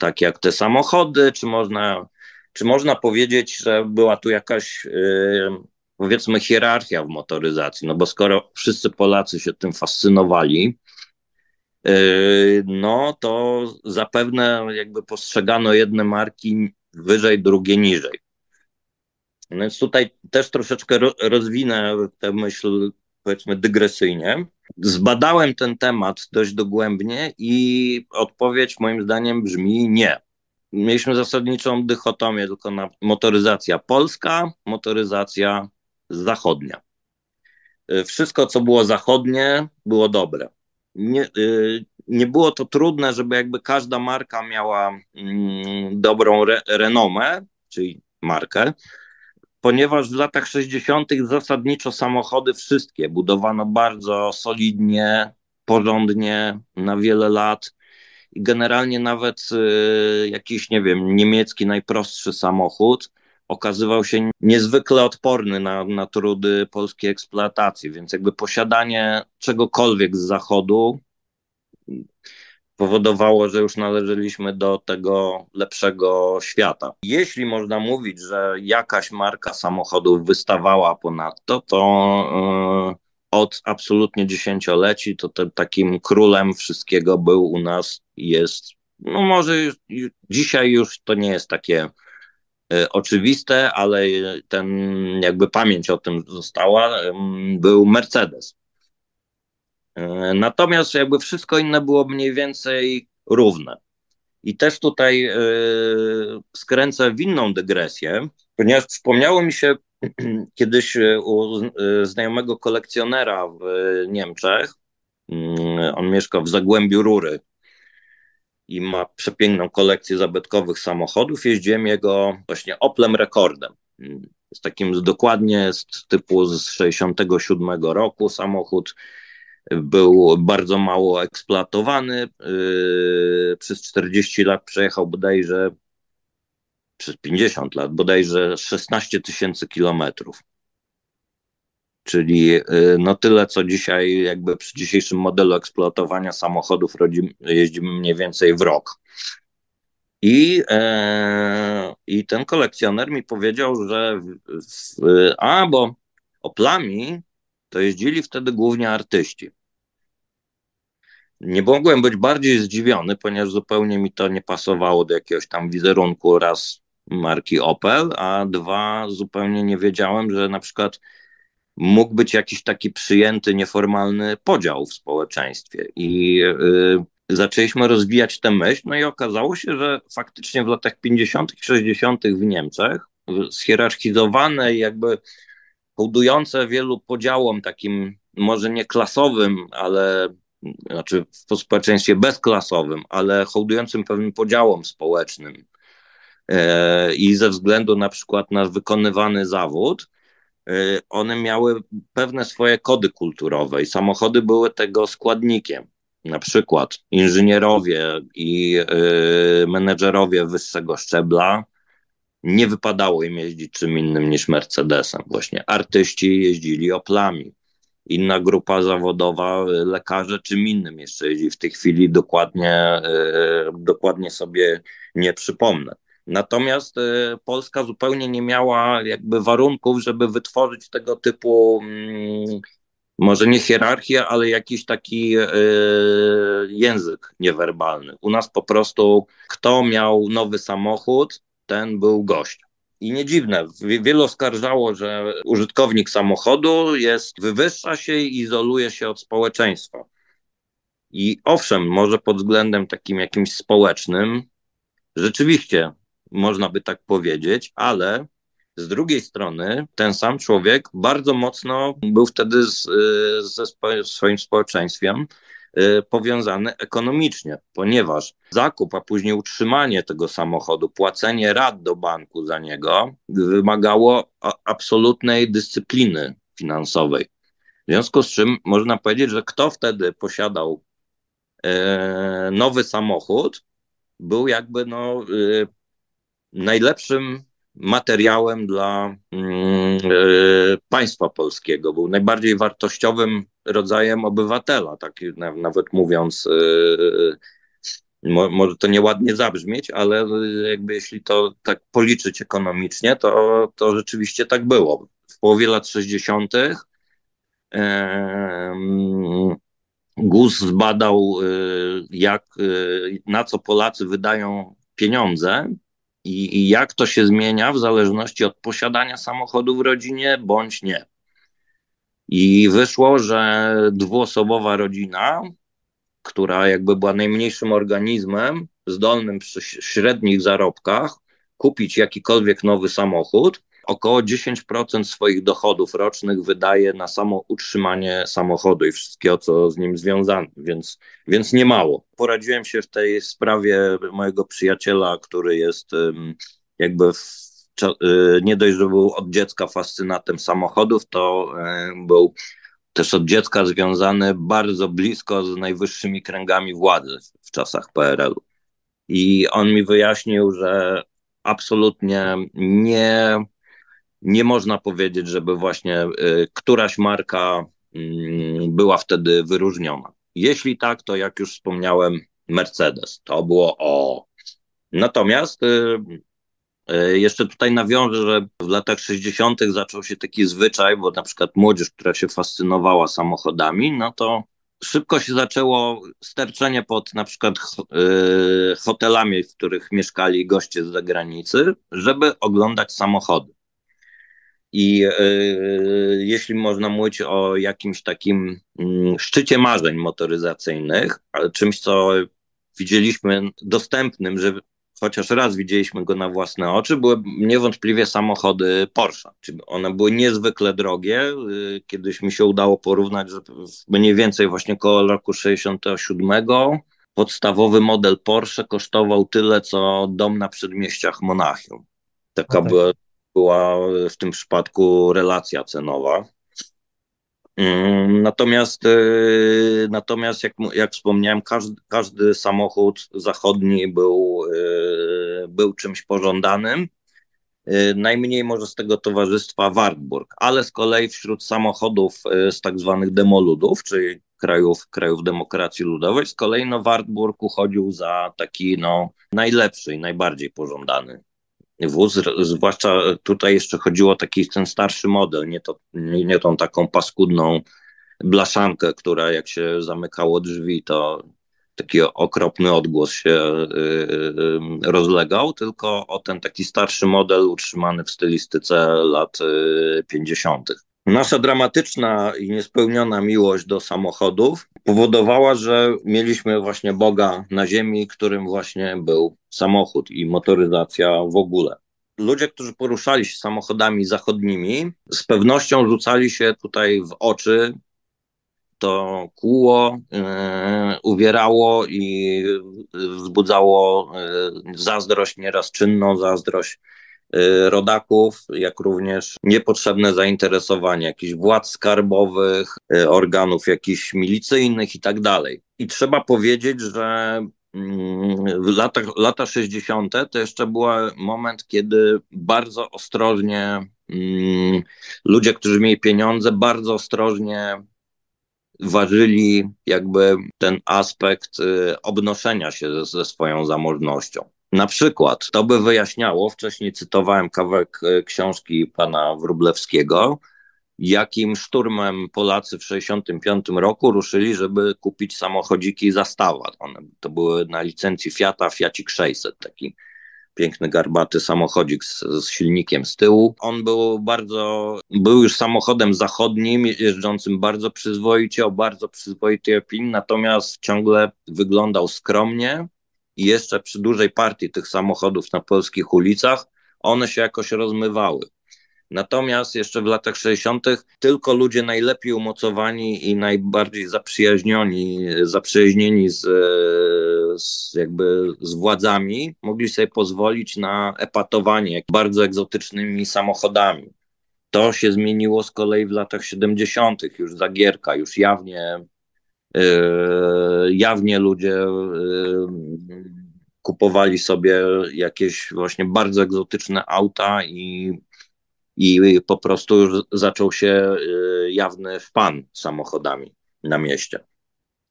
tak jak te samochody, czy można, czy można powiedzieć, że była tu jakaś yy, powiedzmy hierarchia w motoryzacji, no bo skoro wszyscy Polacy się tym fascynowali, yy, no to zapewne jakby postrzegano jedne marki wyżej, drugie niżej. No więc tutaj też troszeczkę rozwinę tę myśl, powiedzmy, dygresyjnie. Zbadałem ten temat dość dogłębnie i odpowiedź moim zdaniem brzmi nie. Mieliśmy zasadniczą dychotomię tylko na motoryzacja polska, motoryzacja zachodnia. Y, wszystko, co było zachodnie, było dobre. Nie, y, nie było to trudne, żeby jakby każda marka miała mm, dobrą re, renomę, czyli markę, ponieważ w latach 60. zasadniczo samochody wszystkie budowano bardzo solidnie, porządnie, na wiele lat. I generalnie nawet y, jakiś, nie wiem, niemiecki najprostszy samochód okazywał się niezwykle odporny na, na trudy polskiej eksploatacji, więc jakby posiadanie czegokolwiek z zachodu powodowało, że już należeliśmy do tego lepszego świata. Jeśli można mówić, że jakaś marka samochodów wystawała ponadto, to yy, od absolutnie dziesięcioleci to ten, takim królem wszystkiego był u nas jest, no może już, dzisiaj już to nie jest takie yy, oczywiste, ale ten jakby pamięć o tym została, yy, był Mercedes. E, natomiast jakby wszystko inne było mniej więcej równe. I też tutaj e, skręcę w inną dygresję, ponieważ wspomniało mi się kiedyś u znajomego kolekcjonera w Niemczech, Mm, on mieszka w Zagłębiu Rury i ma przepiękną kolekcję zabytkowych samochodów. Jeździłem jego właśnie Oplem Rekordem. Mm, jest takim dokładnie z typu z 67 roku samochód. Był bardzo mało eksploatowany. Yy, przez 40 lat przejechał bodajże przez 50 lat, bodajże 16 tysięcy kilometrów. Czyli y, no tyle, co dzisiaj jakby przy dzisiejszym modelu eksploatowania samochodów jeździmy mniej więcej w rok. I, e, I ten kolekcjoner mi powiedział, że w, w, a, bo Oplami to jeździli wtedy głównie artyści. Nie mogłem być bardziej zdziwiony, ponieważ zupełnie mi to nie pasowało do jakiegoś tam wizerunku raz marki Opel, a dwa zupełnie nie wiedziałem, że na przykład mógł być jakiś taki przyjęty, nieformalny podział w społeczeństwie. I yy, zaczęliśmy rozwijać tę myśl, no i okazało się, że faktycznie w latach 50., 60. w Niemczech schierarchizowane, jakby hołdujące wielu podziałom takim, może nie klasowym, ale znaczy w społeczeństwie bezklasowym, ale hołdującym pewnym podziałom społecznym. E, I ze względu na przykład na wykonywany zawód, Y, one miały pewne swoje kody kulturowe i samochody były tego składnikiem. Na przykład inżynierowie i y, menedżerowie wyższego szczebla nie wypadało im jeździć czym innym niż Mercedesem. Właśnie artyści jeździli Oplami. Inna grupa zawodowa, y, lekarze czym innym jeszcze jeździ. W tej chwili dokładnie, dokładnie sobie nie przypomnę. Natomiast y, Polska zupełnie nie miała jakby warunków, żeby wytworzyć tego typu, mm, może nie hierarchię, ale jakiś taki y, język niewerbalny. U nas po prostu kto miał nowy samochód, ten był gość. I nie dziwne, wielu oskarżało, że użytkownik samochodu jest, wywyższa się i izoluje się od społeczeństwa. I owszem, może pod względem takim jakimś społecznym, rzeczywiście można by tak powiedzieć, ale z drugiej strony ten sam człowiek bardzo mocno był wtedy z, y, ze swoim społeczeństwem y, powiązany ekonomicznie, ponieważ zakup, a później utrzymanie tego samochodu, płacenie rat do banku za niego wymagało absolutnej dyscypliny finansowej. W związku z czym można powiedzieć, że kto wtedy posiadał y, nowy samochód, był jakby no, najlepszym materiałem dla mm, e, państwa polskiego. Był najbardziej wartościowym rodzajem obywatela, tak nawet mówiąc, e, może to nieładnie zabrzmieć, ale jakby jeśli to tak policzyć ekonomicznie, to, to rzeczywiście tak było. W połowie lat 60. GUS zbadał, e, jak, na co Polacy wydają pieniądze i, i jak to się zmienia w zależności od posiadania samochodu w rodzinie bądź nie. I wyszło, że dwuosobowa rodzina, która jakby była najmniejszym organizmem, zdolnym przy średnich zarobkach kupić jakikolwiek nowy samochód, około 10% swoich dochodów rocznych wydaje na samo utrzymanie samochodu i wszystkiego, co z nim związane, więc, więc nie mało. Poradziłem się w tej sprawie mojego przyjaciela, który jest jakby w, y, nie dość, że był od dziecka fascynatem samochodów, to y, był też od dziecka związany bardzo blisko z najwyższymi kręgami władzy w czasach PRL-u. I on mi wyjaśnił, że absolutnie nie nie można powiedzieć, żeby właśnie y, któraś marka mm, była wtedy wyróżniona. Jeśli tak, to jak już wspomniałem, Mercedes. To było o. Natomiast y, y, jeszcze tutaj nawiążę, że w latach 60. zaczął się taki zwyczaj, bo na przykład młodzież, która się fascynowała samochodami, no to szybko się zaczęło sterczenie pod na przykład hotelami, w których mieszkali goście z zagranicy, żeby oglądać samochody. I e, jeśli można mówić o jakimś takim mm, szczycie marzeń motoryzacyjnych, ale czymś, co widzieliśmy dostępnym, że chociaż raz widzieliśmy go na własne oczy, były niewątpliwie samochody Porsche. One były niezwykle drogie. Y, kiedyś mi się udało porównać, że mniej więcej właśnie koło roku 67 podstawowy model Porsche kosztował tyle, co dom na przedmieściach Monachium. Taka tak. była, była w tym przypadku relacja cenowa. Mm, natomiast, y, natomiast jak, jak wspomniałem, każdy, każdy samochód zachodni był, y, był czymś pożądanym. Y, najmniej może z tego towarzystwa Wartburg, ale z kolei wśród samochodów z tak zwanych demoludów, czyli krajów, krajów demokracji ludowej, z kolei no, Wartburg uchodził za taki no, najlepszy i najbardziej pożądany wóz, zwłaszcza tutaj jeszcze chodziło o taki ten starszy model, nie, to, nie, nie tą taką paskudną blaszankę, która jak się zamykało drzwi, to taki okropny odgłos się y, y, rozlegał, tylko o ten taki starszy model utrzymany w stylistyce lat 50. Nasza dramatyczna i niespełniona miłość do samochodów powodowała, że mieliśmy właśnie Boga na ziemi, którym właśnie był samochód i motoryzacja w ogóle. Ludzie, którzy poruszali się samochodami zachodnimi, z pewnością rzucali się tutaj w oczy. To kóło yy, uwierało i wzbudzało yy, zazdrość, nieraz czynną zazdrość rodaków, jak również niepotrzebne zainteresowanie jakichś władz skarbowych, y, organów jakichś milicyjnych i tak dalej. I trzeba powiedzieć, że mm, w latach, lata 60. to jeszcze był moment, kiedy bardzo ostrożnie mm, ludzie, którzy mieli pieniądze, bardzo ostrożnie ważyli jakby ten aspekt y, obnoszenia się ze, ze swoją zamożnością. Na przykład, to by wyjaśniało, wcześniej cytowałem kawałek e, książki pana Wróblewskiego, jakim szturmem Polacy w 1965 roku ruszyli, żeby kupić samochodziki Zastawa. One, to były na licencji Fiata, Fiacik 600, taki piękny, garbaty samochodzik z, z, silnikiem z tyłu. On był bardzo, był już samochodem zachodnim, jeżdżącym bardzo przyzwoicie, o bardzo przyzwoitej opinii, natomiast ciągle wyglądał skromnie, i jeszcze przy dużej partii tych samochodów na polskich ulicach, one się jakoś rozmywały. Natomiast jeszcze w latach 60. tylko ludzie najlepiej umocowani i najbardziej zaprzyjaźnieni, zaprzyjaźnieni z, z, jakby z władzami mogli sobie pozwolić na epatowanie bardzo egzotycznymi samochodami. To się zmieniło z kolei w latach 70. już Zagierka, już jawnie jawnie ludzie e, kupowali sobie jakieś właśnie bardzo egzotyczne auta i, i po prostu już zaczął się e, jawny wpan samochodami na mieście.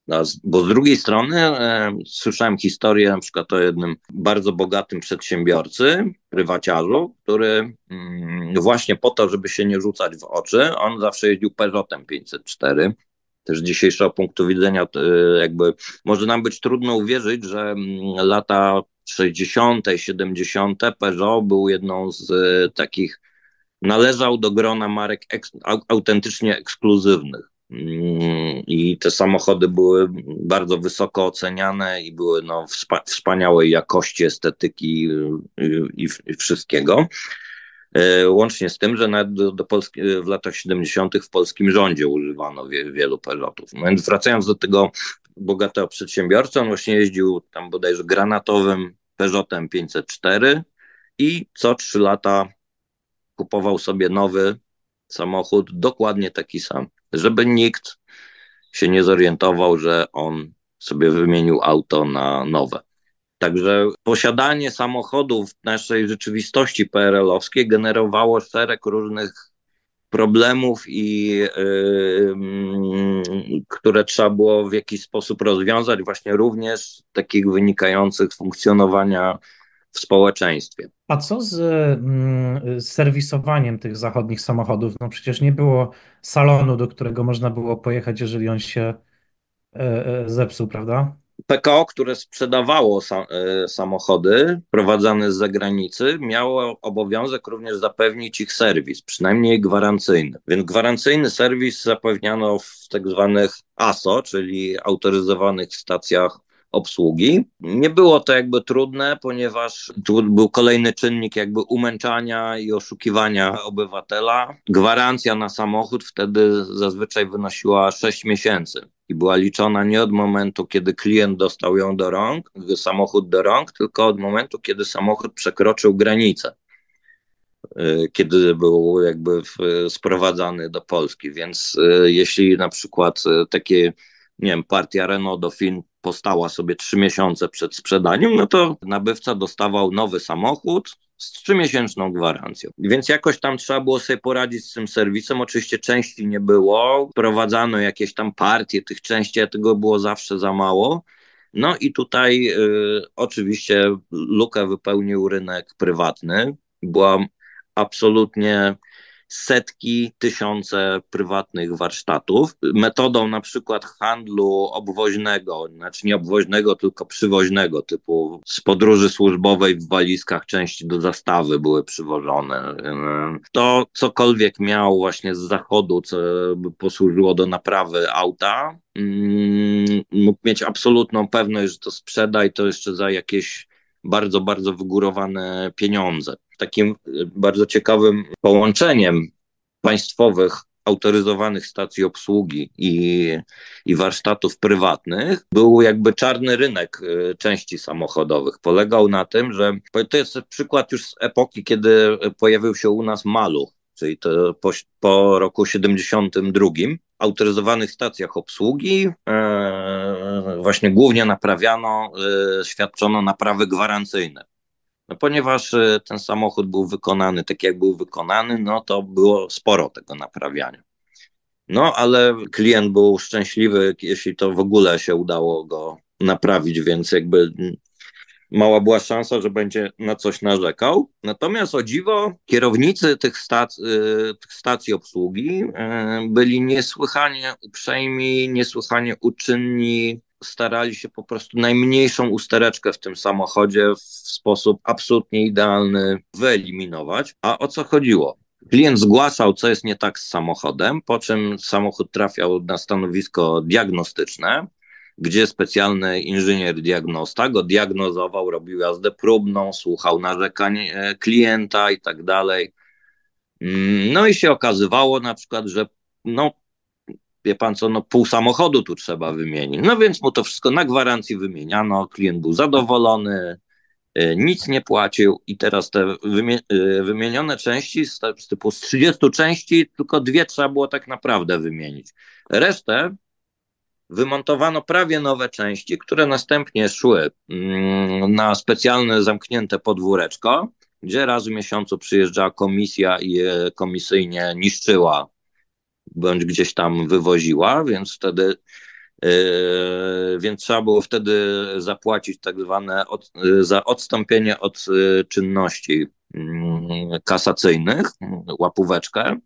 No, bo z drugiej strony e, słyszałem historię na przykład o jednym bardzo bogatym przedsiębiorcy, prywaciarzu, który mm, właśnie po to, żeby się nie rzucać w oczy, on zawsze jeździł Peugeotem 504 też dzisiejszego punktu widzenia, jakby może nam być trudno uwierzyć, że mm, lata 60., 70. Peugeot był jedną z e, takich, należał do grona marek eks, autentycznie ekskluzywnych. Mm, I te samochody były bardzo wysoko oceniane i były no, wspaniałej jakości estetyki y, i, i wszystkiego. E, łącznie z tym, że nawet do, do Polski, w latach 70. w polskim rządzie używano wie, wielu pelotów. No więc wracając do tego bogatego przedsiębiorcy, on właśnie jeździł tam bodajże granatowym Peugeotem 504 i co trzy lata kupował sobie nowy samochód, dokładnie taki sam, żeby nikt się nie zorientował, że on sobie wymienił auto na nowe. Także posiadanie samochodów w naszej rzeczywistości PRL-owskiej generowało szereg różnych problemów i yy, które trzeba było w jakiś sposób rozwiązać, właśnie również takich wynikających z funkcjonowania w społeczeństwie. A co z, z serwisowaniem tych zachodnich samochodów? No przecież nie było salonu, do którego można było pojechać, jeżeli on się e, e, zepsuł, prawda? PKO, które sprzedawało e, samochody prowadzone z zagranicy, miało obowiązek również zapewnić ich serwis, przynajmniej gwarancyjny. Więc gwarancyjny serwis zapewniano w tak zwanych ASO, czyli autoryzowanych stacjach obsługi. Nie było to jakby trudne, ponieważ tu był kolejny czynnik jakby umęczania i oszukiwania obywatela. Gwarancja na samochód wtedy zazwyczaj wynosiła 6 miesięcy i była liczona nie od momentu, kiedy klient dostał ją do rąk, samochód do rąk, tylko od momentu, kiedy samochód przekroczył granicę y, kiedy był jakby sprowadzany do Polski. Więc y, jeśli na przykład y, takie, nie wiem, partia Renault Dauphine postała sobie trzy miesiące przed sprzedaniem, no to nabywca dostawał nowy samochód z trzymiesięczną gwarancją. Więc jakoś tam trzeba było sobie poradzić z tym serwisem. Oczywiście części nie było, wprowadzano jakieś tam partie tych części, a tego było zawsze za mało. No i tutaj y, oczywiście lukę wypełnił rynek prywatny. Była absolutnie setki, tysiące prywatnych warsztatów. Metodą na przykład handlu obwoźnego, znaczy nie obwoźnego, tylko przywoźnego, typu z podróży służbowej w walizkach części do zastawy były przywożone. To cokolwiek miał właśnie z zachodu, co posłużyło do naprawy auta, mm, mógł mieć absolutną pewność, że to sprzeda i to jeszcze za jakieś bardzo, bardzo wygórowane pieniądze takim y, bardzo ciekawym połączeniem państwowych autoryzowanych stacji obsługi i, i warsztatów prywatnych był jakby czarny rynek y, części samochodowych. Polegał na tym, że to jest przykład już z epoki, kiedy pojawił się u nas maluch, czyli to po, po roku 72 autoryzowanych stacjach obsługi e, właśnie głównie naprawiano, e, świadczono naprawy gwarancyjne. No ponieważ e, ten samochód był wykonany tak, jak był wykonany, no to było sporo tego naprawiania. No ale klient był szczęśliwy, jeśli to w ogóle się udało go naprawić, więc jakby mała była szansa, że będzie na coś narzekał. Natomiast o dziwo, kierownicy tych, stac e, tych stacji obsługi e, byli niesłychanie uprzejmi, niesłychanie uczynni, starali się po prostu najmniejszą ustereczkę w tym samochodzie w sposób absolutnie idealny wyeliminować. A o co chodziło? Klient zgłaszał, co jest nie tak z samochodem, po czym samochód trafiał na stanowisko diagnostyczne, gdzie specjalny inżynier diagnosta go diagnozował, robił jazdę próbną, słuchał narzekań e, klienta i tak dalej. Mm, no i się okazywało na przykład, że no, wie pan co, no pół samochodu tu trzeba wymienić. No więc mu to wszystko na gwarancji wymieniano, klient był zadowolony, e, nic nie płacił i teraz te e, wymienione części z, typu z 30 części tylko dwie trzeba było tak naprawdę wymienić. Resztę wymontowano prawie nowe części, które następnie szły mm, na specjalne zamknięte podwóreczko, gdzie raz w miesiącu przyjeżdżała komisja i komisyjnie niszczyła bądź gdzieś tam wywoziła, więc wtedy yy, więc trzeba było wtedy zapłacić tak zwane od, za odstąpienie od yy, czynności yy, kasacyjnych, łapóweczkę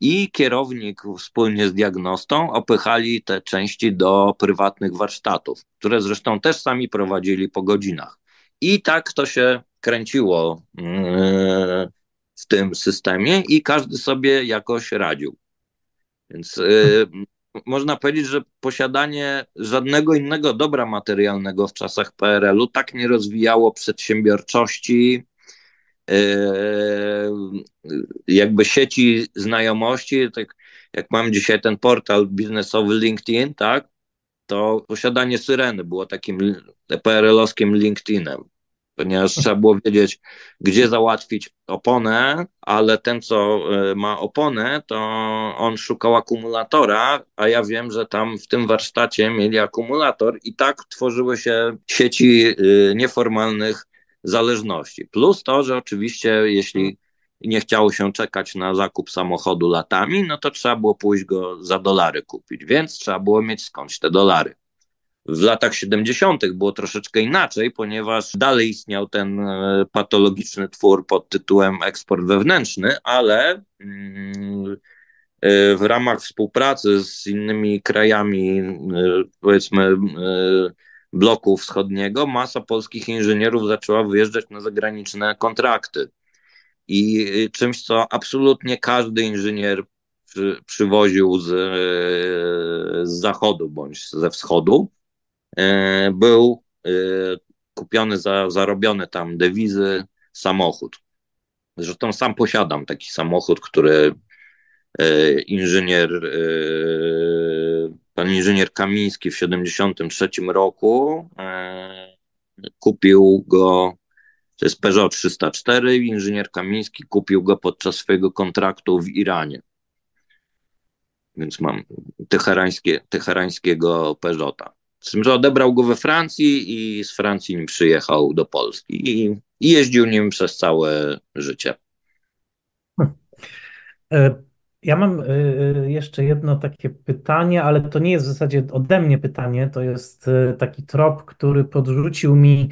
i kierownik wspólnie z diagnostą opychali te części do prywatnych warsztatów, które zresztą też sami prowadzili po godzinach. I tak to się kręciło w tym systemie i każdy sobie jakoś radził. Więc y, można powiedzieć, że posiadanie żadnego innego dobra materialnego w czasach PRL-u tak nie rozwijało przedsiębiorczości, jakby sieci znajomości, tak jak mam dzisiaj ten portal biznesowy LinkedIn, tak, to posiadanie Syreny było takim PRL-owskim LinkedInem ponieważ trzeba było wiedzieć, gdzie załatwić oponę, ale ten, co e, ma oponę, to on szukał akumulatora, a ja wiem, że tam w tym warsztacie mieli akumulator i tak tworzyły się sieci nieformalnych zależności. Plus to, że oczywiście jeśli nie chciało się czekać na zakup samochodu latami, no to trzeba było pójść go za dolary kupić, więc trzeba było mieć skądś te dolary. W latach 70. było troszeczkę inaczej, ponieważ dalej istniał ten e, patologiczny twór pod tytułem eksport wewnętrzny, ale mm, e, w ramach współpracy z innymi krajami, e, powiedzmy, bloku wschodniego, masa polskich inżynierów zaczęła wyjeżdżać na zagraniczne kontrakty. I czymś, co absolutnie każdy inżynier przy, przywoził z, z zachodu bądź ze wschodu, był kupiony za zarobiony tam dewizy samochód. Zresztą sam posiadam taki samochód, który inżynier, pan inżynier Kamiński w 73 roku kupił go to jest Peugeot 304. Inżynier Kamiński kupił go podczas swojego kontraktu w Iranie. Więc mam teherańskie, teherańskiego Peugeota. Z tym, że odebrał go we Francji i z Francji nim przyjechał do Polski i, i jeździł nim przez całe życie. E, ja mam e, e, jeszcze jedno takie pytanie, ale to nie jest w zasadzie ode mnie pytanie, to jest taki trop, który podrzucił mi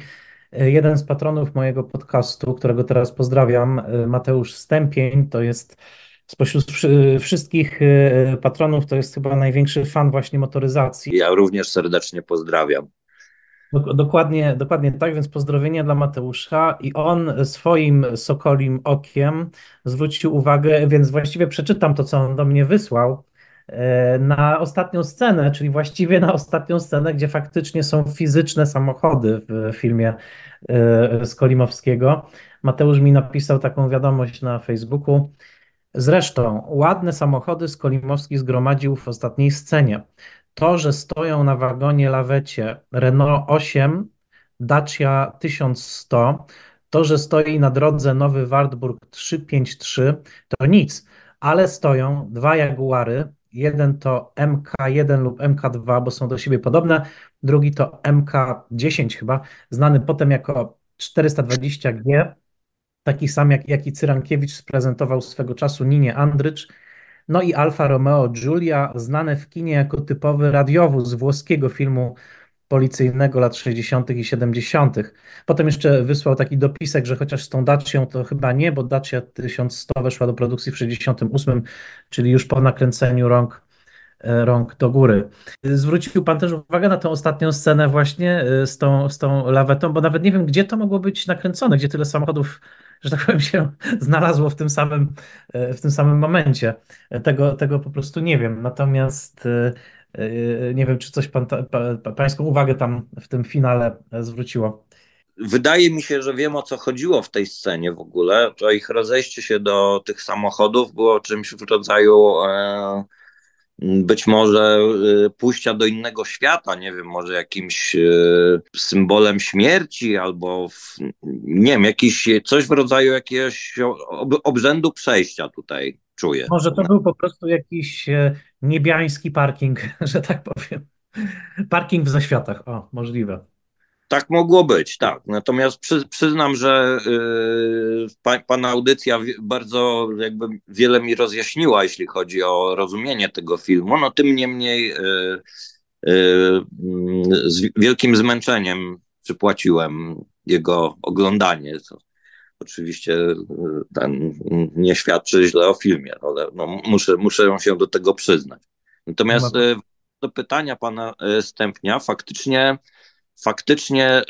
jeden z patronów mojego podcastu, którego teraz pozdrawiam, Mateusz Stępień, to jest spośród wszystkich patronów, to jest chyba największy fan właśnie motoryzacji. Ja również serdecznie pozdrawiam. Dokładnie, dokładnie tak, więc pozdrowienia dla Mateusza i on swoim sokolim okiem zwrócił uwagę, więc właściwie przeczytam to, co on do mnie wysłał, e, na ostatnią scenę, czyli właściwie na ostatnią scenę, gdzie faktycznie są fizyczne samochody w filmie e, Skolimowskiego. Mateusz mi napisał taką wiadomość na Facebooku. Zresztą ładne samochody Skolimowski zgromadził w ostatniej scenie. To, że stoją na wagonie lawecie Renault 8, Dacia 1100, to, że stoi na drodze Nowy Wartburg 353, to nic, ale stoją dwa Jaguary. Jeden to MK1 lub MK2, bo są do siebie podobne, drugi to MK10 chyba, znany potem jako 420G, taki sam jak, jaki Cyrankiewicz sprezentował swego czasu Ninie Andrycz no i Alfa Romeo Giulia, znane w kinie jako typowy radiowóz włoskiego filmu policyjnego lat 60. i 70. Potem jeszcze wysłał taki dopisek, że chociaż z tą Dacią to chyba nie, bo Dacia 1100 weszła do produkcji w 68, czyli już po nakręceniu rąk, e, rąk do góry. Zwrócił Pan też uwagę na tę ostatnią scenę właśnie e, z tą, z tą lawetą, bo nawet nie wiem, gdzie to mogło być nakręcone, gdzie tyle samochodów że tak powiem, się znalazło w tym samym, e, w tym samym momencie. Tego, tego po prostu nie wiem. Natomiast e, e, nie wiem, czy coś pan, pa, pańską uwagę tam w tym finale zwróciło. Wydaje mi się, że wiem o co chodziło w tej scenie w ogóle. To ich rozejście się do tych samochodów było czymś w rodzaju e, być może y, pójścia do innego świata, nie wiem, może jakimś y, symbolem śmierci albo w, nie wiem, jakiś, coś w rodzaju jakiegoś obrzędu przejścia tutaj czuję. Może to był po prostu jakiś e, niebiański parking, że tak powiem. Parking w zaświatach, o, możliwe. Tak mogło być, tak. Natomiast przy, przyznam, że yy, pa, pana audycja bardzo jakby wiele mi rozjaśniła, jeśli chodzi o rozumienie tego filmu. No tym niemniej yy, yy, z wielkim zmęczeniem przypłaciłem jego oglądanie. Co oczywiście y, ten nie świadczy źle o filmie, ale no, muszę, muszę się do tego przyznać. Natomiast y, do pytania pana y, Stępnia, faktycznie faktycznie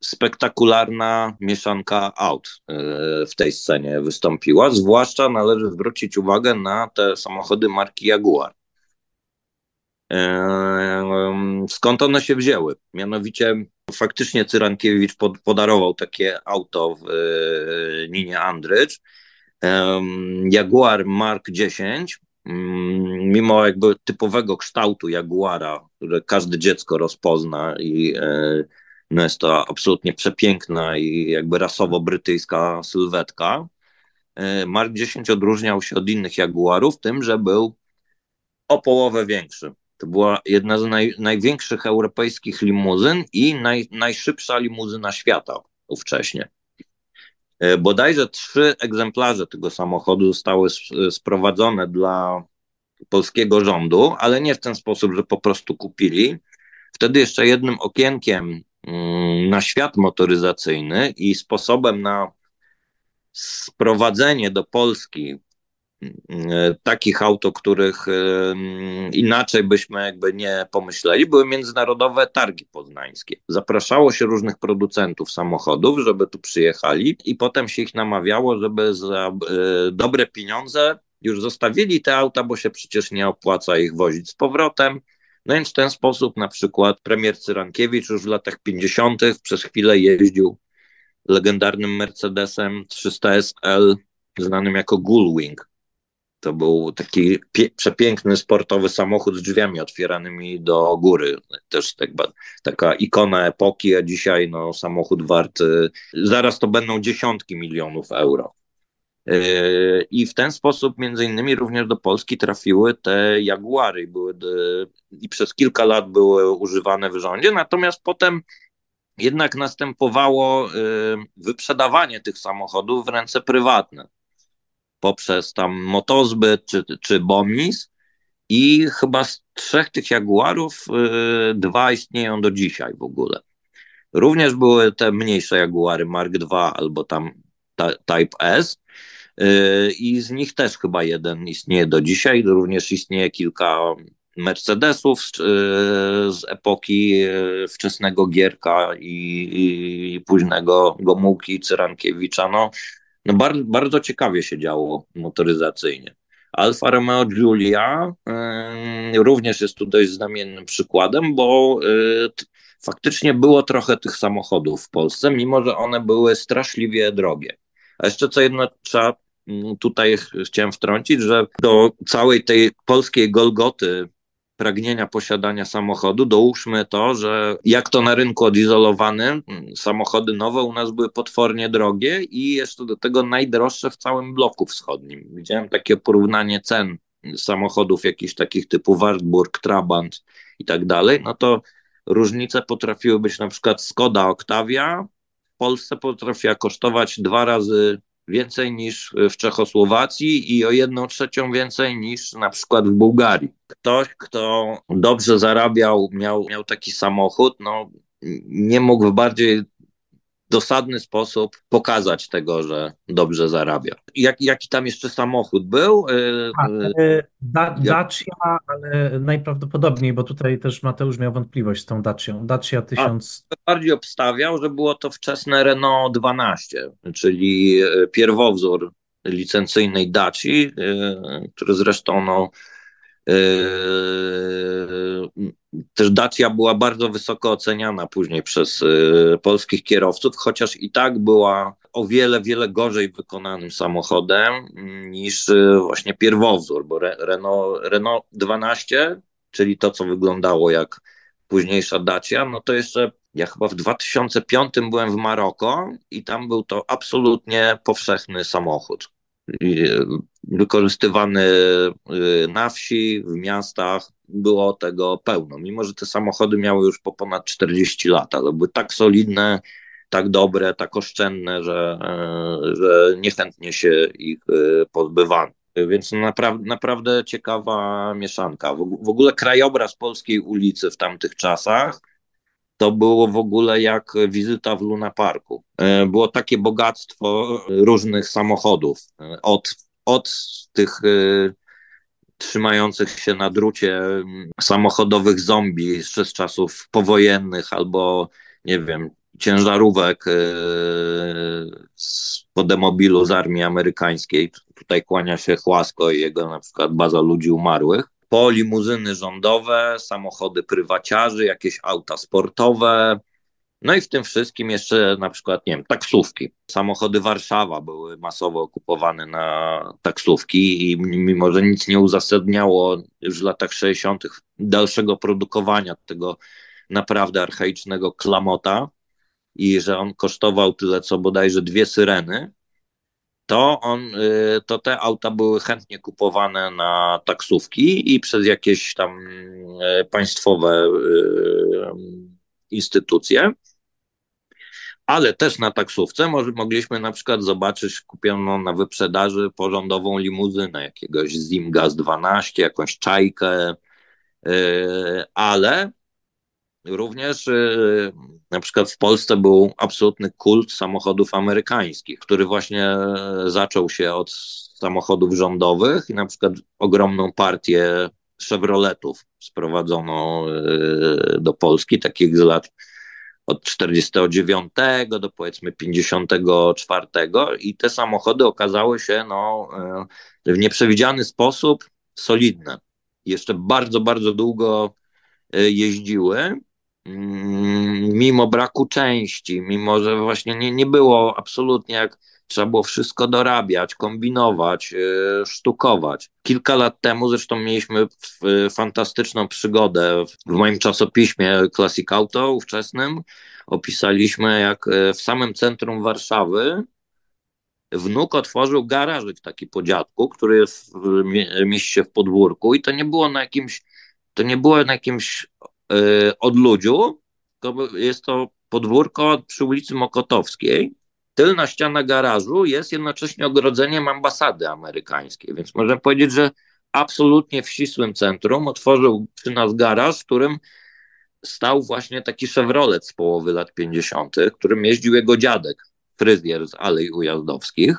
spektakularna mieszanka aut y, w tej scenie wystąpiła. Zwłaszcza należy zwrócić uwagę na te samochody marki Jaguar. Skąd one się wzięły? Mianowicie faktycznie Cyrankiewicz podarował takie auto w y, Ninie Andrycz. Jaguar Mark 10 Mm, mimo jakby typowego kształtu jaguara, które każde dziecko rozpozna i e, no jest to absolutnie przepiękna i jakby rasowo brytyjska sylwetka. E, Mark 10 odróżniał się od innych jaguarów tym, że był o połowę większy. To była jedna z naj, największych europejskich limuzyn i naj, najszybsza limuzyna świata ówcześnie. E, bodajże trzy egzemplarze tego samochodu zostały sprowadzone dla polskiego rządu, ale nie w ten sposób, że po prostu kupili. Wtedy jeszcze jednym okienkiem mm, na świat motoryzacyjny i sposobem na sprowadzenie do Polski E, takich aut, o których e, inaczej byśmy jakby nie pomyśleli, były międzynarodowe targi poznańskie. Zapraszało się różnych producentów samochodów, żeby tu przyjechali i potem się ich namawiało, żeby za e, dobre pieniądze już zostawili te auta, bo się przecież nie opłaca ich wozić z powrotem. No więc w ten sposób na przykład premier Cyrankiewicz już w latach 50. przez chwilę jeździł legendarnym Mercedesem 300 SL, znanym jako Gullwing. To był taki przepiękny sportowy samochód z drzwiami otwieranymi do góry. Też tak, taka ikona epoki, a dzisiaj no, samochód warty, zaraz to będą dziesiątki milionów euro. Yy, I w ten sposób między innymi również do Polski trafiły te Jaguary były, i przez kilka lat były używane w rządzie, natomiast potem jednak następowało yy, wyprzedawanie tych samochodów w ręce prywatne poprzez tam motozbyt czy, czy Bomis i chyba z trzech tych Jaguarów yy, dwa istnieją do dzisiaj w ogóle. Również były te mniejsze Jaguary Mark II albo tam Type S yy, i z nich też chyba jeden istnieje do dzisiaj. Również istnieje kilka Mercedesów z, yy, z epoki wczesnego Gierka i, i późnego Gomułki Cyrankiewicza. No, no bardzo, bardzo ciekawie się działo motoryzacyjnie. Alfa Romeo Giulia y, również jest tu dość znamiennym przykładem, bo y, faktycznie było trochę tych samochodów w Polsce, mimo że one były straszliwie drogie. A jeszcze co jedno trzeba mm, tutaj chciałem wtrącić, że do całej tej polskiej Golgoty pragnienia posiadania samochodu, dołóżmy to, że jak to na rynku odizolowanym, samochody nowe u nas były potwornie drogie i jeszcze do tego najdroższe w całym bloku wschodnim. Widziałem takie porównanie cen samochodów jakichś takich typu Wartburg, Trabant i tak dalej, no to różnice potrafiły być na przykład Skoda Octavia w Polsce potrafiła kosztować dwa razy więcej niż w Czechosłowacji i o jedną trzecią więcej niż na przykład w Bułgarii. Ktoś, kto dobrze zarabiał, miał, miał taki samochód, no nie mógł w bardziej dosadny sposób pokazać tego, że dobrze zarabia. Jak, jaki tam jeszcze samochód był? Y, A, y, da, Dacia, ale najprawdopodobniej, bo tutaj też Mateusz miał wątpliwość z tą Dacią. Dacia 1000. A, bardziej obstawiał, że było to wczesne Renault 12, czyli y, pierwowzór licencyjnej Daci, który zresztą no, też Dacia była bardzo wysoko oceniana później przez yy, polskich kierowców, chociaż i tak była o wiele, wiele gorzej wykonanym samochodem niż yy, właśnie pierwowzór, bo Renault, Renault 12, czyli to, co wyglądało jak późniejsza Dacia, no to jeszcze ja chyba w 2005 byłem w Maroko i tam był to absolutnie powszechny samochód wykorzystywany na wsi, w miastach, było tego pełno. Mimo, że te samochody miały już po ponad 40 lat, ale były tak solidne, tak dobre, tak oszczędne, że, e, że niechętnie się ich e, pozbywano. Więc naprawdę, ciekawa mieszanka. W, ogóle krajobraz polskiej ulicy w tamtych czasach to było w ogóle jak wizyta w Luna Parku. E, było takie bogactwo różnych samochodów, od, od tych e, trzymających się na drucie samochodowych zombie z czasów powojennych albo nie wiem, ciężarówek z podemobilu z armii amerykańskiej. Tutaj kłania się Chłasko i jego na przykład baza ludzi umarłych po limuzyny rządowe, samochody prywaciarzy, jakieś auta sportowe, no i w tym wszystkim jeszcze na przykład, nie wiem, taksówki. Samochody Warszawa były masowo okupowane na taksówki i mimo, że nic nie uzasadniało już w latach 60. dalszego produkowania tego naprawdę archaicznego klamota i że on kosztował tyle, co bodajże dwie syreny, to, on, y, to te auta były chętnie kupowane na taksówki i przez jakieś tam y, państwowe y, instytucje. Ale też na taksówce może, mogliśmy na przykład zobaczyć kupioną na wyprzedaży porządową limuzynę jakiegoś Zim Gaz 12, jakąś czajkę, ale Również y, na przykład w Polsce był absolutny kult samochodów amerykańskich, który właśnie zaczął się od samochodów rządowych i na przykład ogromną partię Chevroletów sprowadzono y, do Polski, takich z lat od 49 do powiedzmy 54 i te samochody okazały się no, y, w nieprzewidziany sposób solidne. Jeszcze bardzo, bardzo długo jeździły, mm, mimo braku części, mimo że właśnie nie, nie było absolutnie jak trzeba było wszystko dorabiać, kombinować, sztukować. Kilka lat temu zresztą mieliśmy fantastyczną przygodę w moim czasopiśmie Classic Auto ówczesnym. Opisaliśmy, jak w samym centrum Warszawy wnuk otworzył garażyk taki po dziadku, który jest w mieście w podwórku i to nie było na jakimś, to nie było na jakimś yy, odludziu, to jest to podwórko przy ulicy Mokotowskiej. Tylna ściana garażu jest jednocześnie ogrodzeniem ambasady amerykańskiej, więc można powiedzieć, że absolutnie w ścisłym centrum otworzył przy nas garaż, w którym stał właśnie taki Chevrolet z połowy lat 50., którym jeździł jego dziadek fryzjer z Alei Ujazdowskich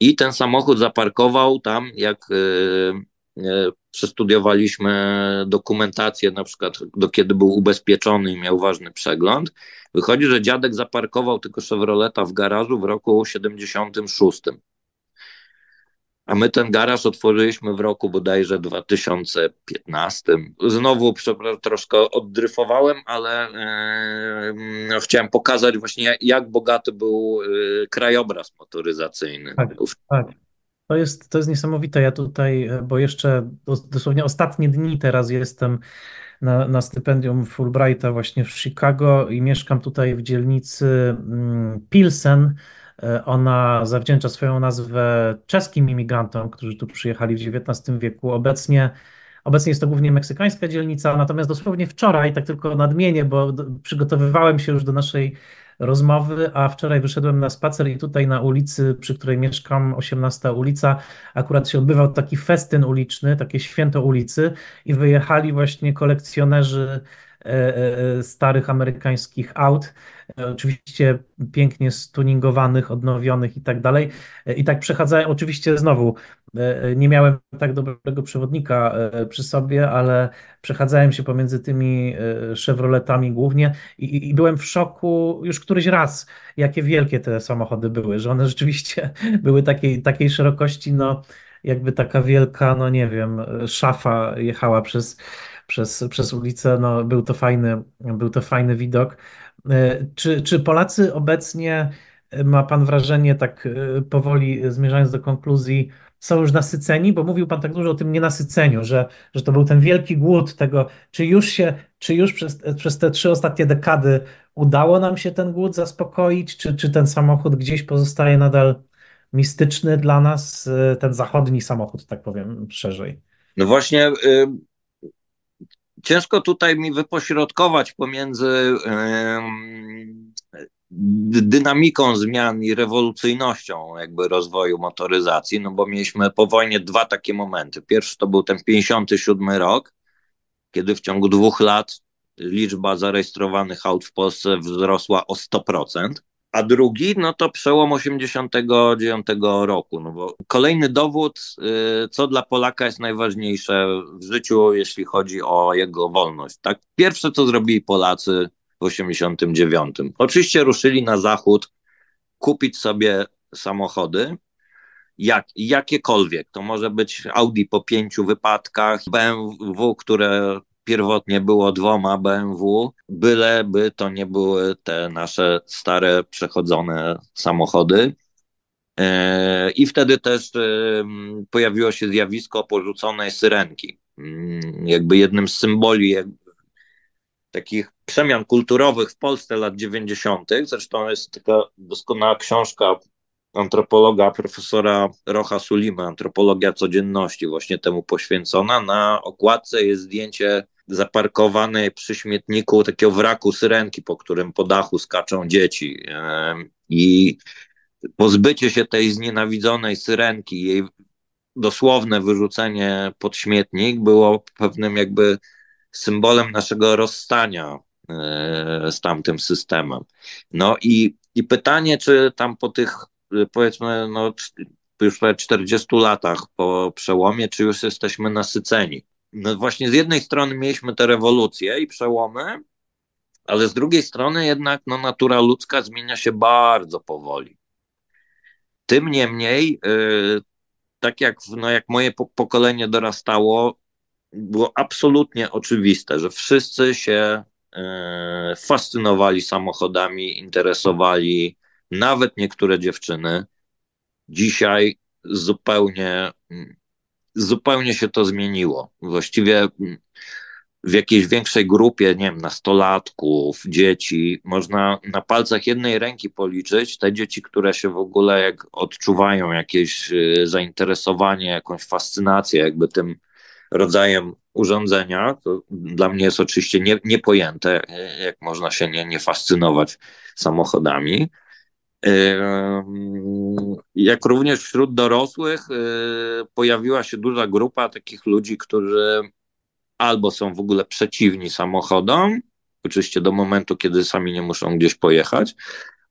i ten samochód zaparkował tam, jak e, e, przestudiowaliśmy dokumentację, na przykład do kiedy był ubezpieczony i miał ważny przegląd. Wychodzi, że dziadek zaparkował tylko Chevroleta w garażu w roku 76. A my ten garaż otworzyliśmy w roku bodajże 2015. Znowu troszkę oddryfowałem, ale yy, chciałem pokazać właśnie, jak bogaty był yy, krajobraz motoryzacyjny. Tak, tak. To jest, to jest niesamowite. Ja tutaj, bo jeszcze dosłownie ostatnie dni teraz jestem na, na stypendium Fulbrighta właśnie w Chicago i mieszkam tutaj w dzielnicy mm, Pilsen E, ona zawdzięcza swoją nazwę czeskim imigrantom, którzy tu przyjechali w XIX wieku. Obecnie, obecnie jest to głównie meksykańska dzielnica, natomiast dosłownie wczoraj, tak tylko nadmienię, bo przygotowywałem się już do naszej rozmowy, a wczoraj wyszedłem na spacer i tutaj na ulicy, przy której mieszkam, 18 ulica, akurat się odbywał taki festyn uliczny, takie święto ulicy i wyjechali właśnie kolekcjonerzy starych amerykańskich aut, e, oczywiście pięknie stuningowanych, odnowionych i tak dalej. I tak przechadzałem, oczywiście znowu nie miałem tak dobrego przewodnika przy sobie, ale przechadzałem się pomiędzy tymi Chevroletami głównie i, i byłem w szoku już któryś raz, jakie wielkie te samochody były, że one rzeczywiście były takiej, takiej szerokości, no jakby taka wielka, no nie wiem, szafa jechała przez przez, przez ulicę. No, był, to fajny, był to fajny widok. E, czy, czy Polacy obecnie, e, ma Pan wrażenie, tak e, powoli zmierzając do konkluzji, są już nasyceni? Bo mówił Pan tak dużo o tym nienasyceniu, że, że to był ten wielki głód tego, czy już się, czy już przez, przez te trzy ostatnie dekady udało nam się ten głód zaspokoić, czy, czy ten samochód gdzieś pozostaje nadal mistyczny dla nas, ten zachodni samochód, tak powiem szerzej? No właśnie, y, ciężko tutaj mi wypośrodkować pomiędzy dynamiką zmian i rewolucyjnością jakby rozwoju motoryzacji, no bo mieliśmy po wojnie dwa takie momenty. Pierwszy to był ten 57 rok, kiedy w ciągu dwóch lat liczba zarejestrowanych aut w Polsce wzrosła o 100% a drugi, no to przełom 89 roku. No bo kolejny dowód, y, co dla Polaka jest najważniejsze w życiu, jeśli chodzi o jego wolność. Tak, pierwsze, co zrobili Polacy w 89. Oczywiście ruszyli na zachód kupić sobie samochody, jak, jakiekolwiek. To może być Audi po pięciu wypadkach, BMW, które pierwotnie było dwoma BMW, byleby to nie były te nasze stare, przechodzone samochody. E, I wtedy też e, pojawiło się zjawisko porzuconej syrenki. Mm, jakby jednym z symboli takich przemian kulturowych w Polsce lat 90. Zresztą jest taka doskonała książka antropologa profesora Rocha Sulima, Antropologia Codzienności, właśnie temu poświęcona. Na okładce jest zdjęcie zaparkowanej przy śmietniku takiego wraku syrenki, po którym po dachu skaczą dzieci. I pozbycie się tej znienawidzonej syrenki, jej dosłowne wyrzucenie pod śmietnik było pewnym jakby symbolem naszego rozstania e, z tamtym systemem. No i, i pytanie, czy tam po tych powiedzmy no, już 40 latach po przełomie, czy już jesteśmy nasyceni no właśnie z jednej strony mieliśmy te rewolucje i przełomy, ale z drugiej strony jednak no, natura ludzka zmienia się bardzo powoli. Tym niemniej, yy, tak jak, no, jak moje pokolenie dorastało, było absolutnie oczywiste, że wszyscy się fascynowali samochodami, interesowali, nawet niektóre dziewczyny. Dzisiaj zupełnie, zupełnie się to zmieniło. Właściwie w jakiejś większej grupie, nie wiem, nastolatków, dzieci, można na palcach jednej ręki policzyć te dzieci, które się w ogóle jak odczuwają jakieś y, zainteresowanie, jakąś fascynację jakby tym rodzajem urządzenia, to dla mnie jest oczywiście nie, niepojęte, jak można się nie, nie fascynować samochodami. Jak również wśród dorosłych y, pojawiła się duża grupa takich ludzi, którzy albo są w ogóle przeciwni samochodom, oczywiście do momentu, kiedy sami nie muszą gdzieś pojechać,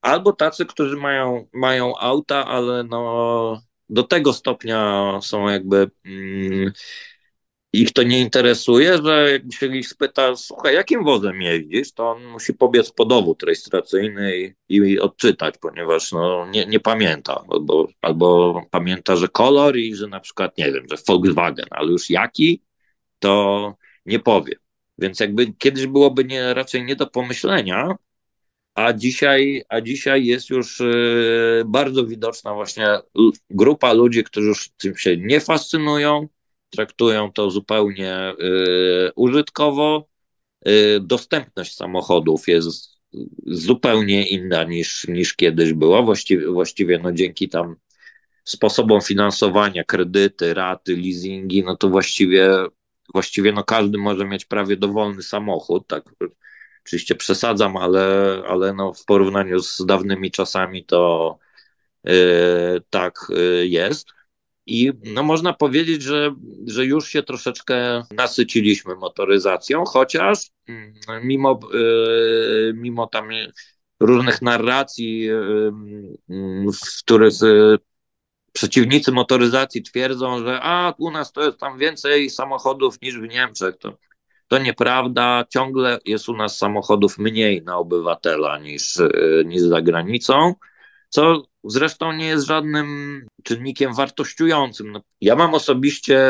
albo tacy, którzy mają, mają auta, ale no, do tego stopnia są jakby. Mm, ich to nie interesuje, że jak się ich spyta, słuchaj, jakim wozem jeździsz, to on musi pobiec po dowód rejestracyjny i, i odczytać, ponieważ no, nie, nie pamięta, albo, albo pamięta, że kolor i że na przykład, nie wiem, że Volkswagen, ale już jaki, to nie powie. Więc jakby kiedyś byłoby nie, raczej nie do pomyślenia, a dzisiaj, a dzisiaj jest już y, bardzo widoczna właśnie grupa ludzi, którzy już tym się nie fascynują, traktują to zupełnie y, użytkowo. Y, dostępność samochodów jest zupełnie inna niż, niż kiedyś była. Właściwie, właściwie no dzięki tam sposobom finansowania, kredyty, raty, leasingi, no to właściwie właściwie no każdy może mieć prawie dowolny samochód, tak oczywiście przesadzam, ale, ale no w porównaniu z dawnymi czasami to yy, tak yy, jest. I no można powiedzieć, że, że już się troszeczkę nasyciliśmy motoryzacją, chociaż mm, mimo, yy, mimo tam różnych narracji, w których przeciwnicy motoryzacji twierdzą, że a u nas to jest tam więcej samochodów niż w Niemczech. To, to nieprawda. Ciągle jest u nas samochodów mniej na obywatela niż, niż za granicą, co zresztą nie jest żadnym czynnikiem wartościującym. No, ja mam osobiście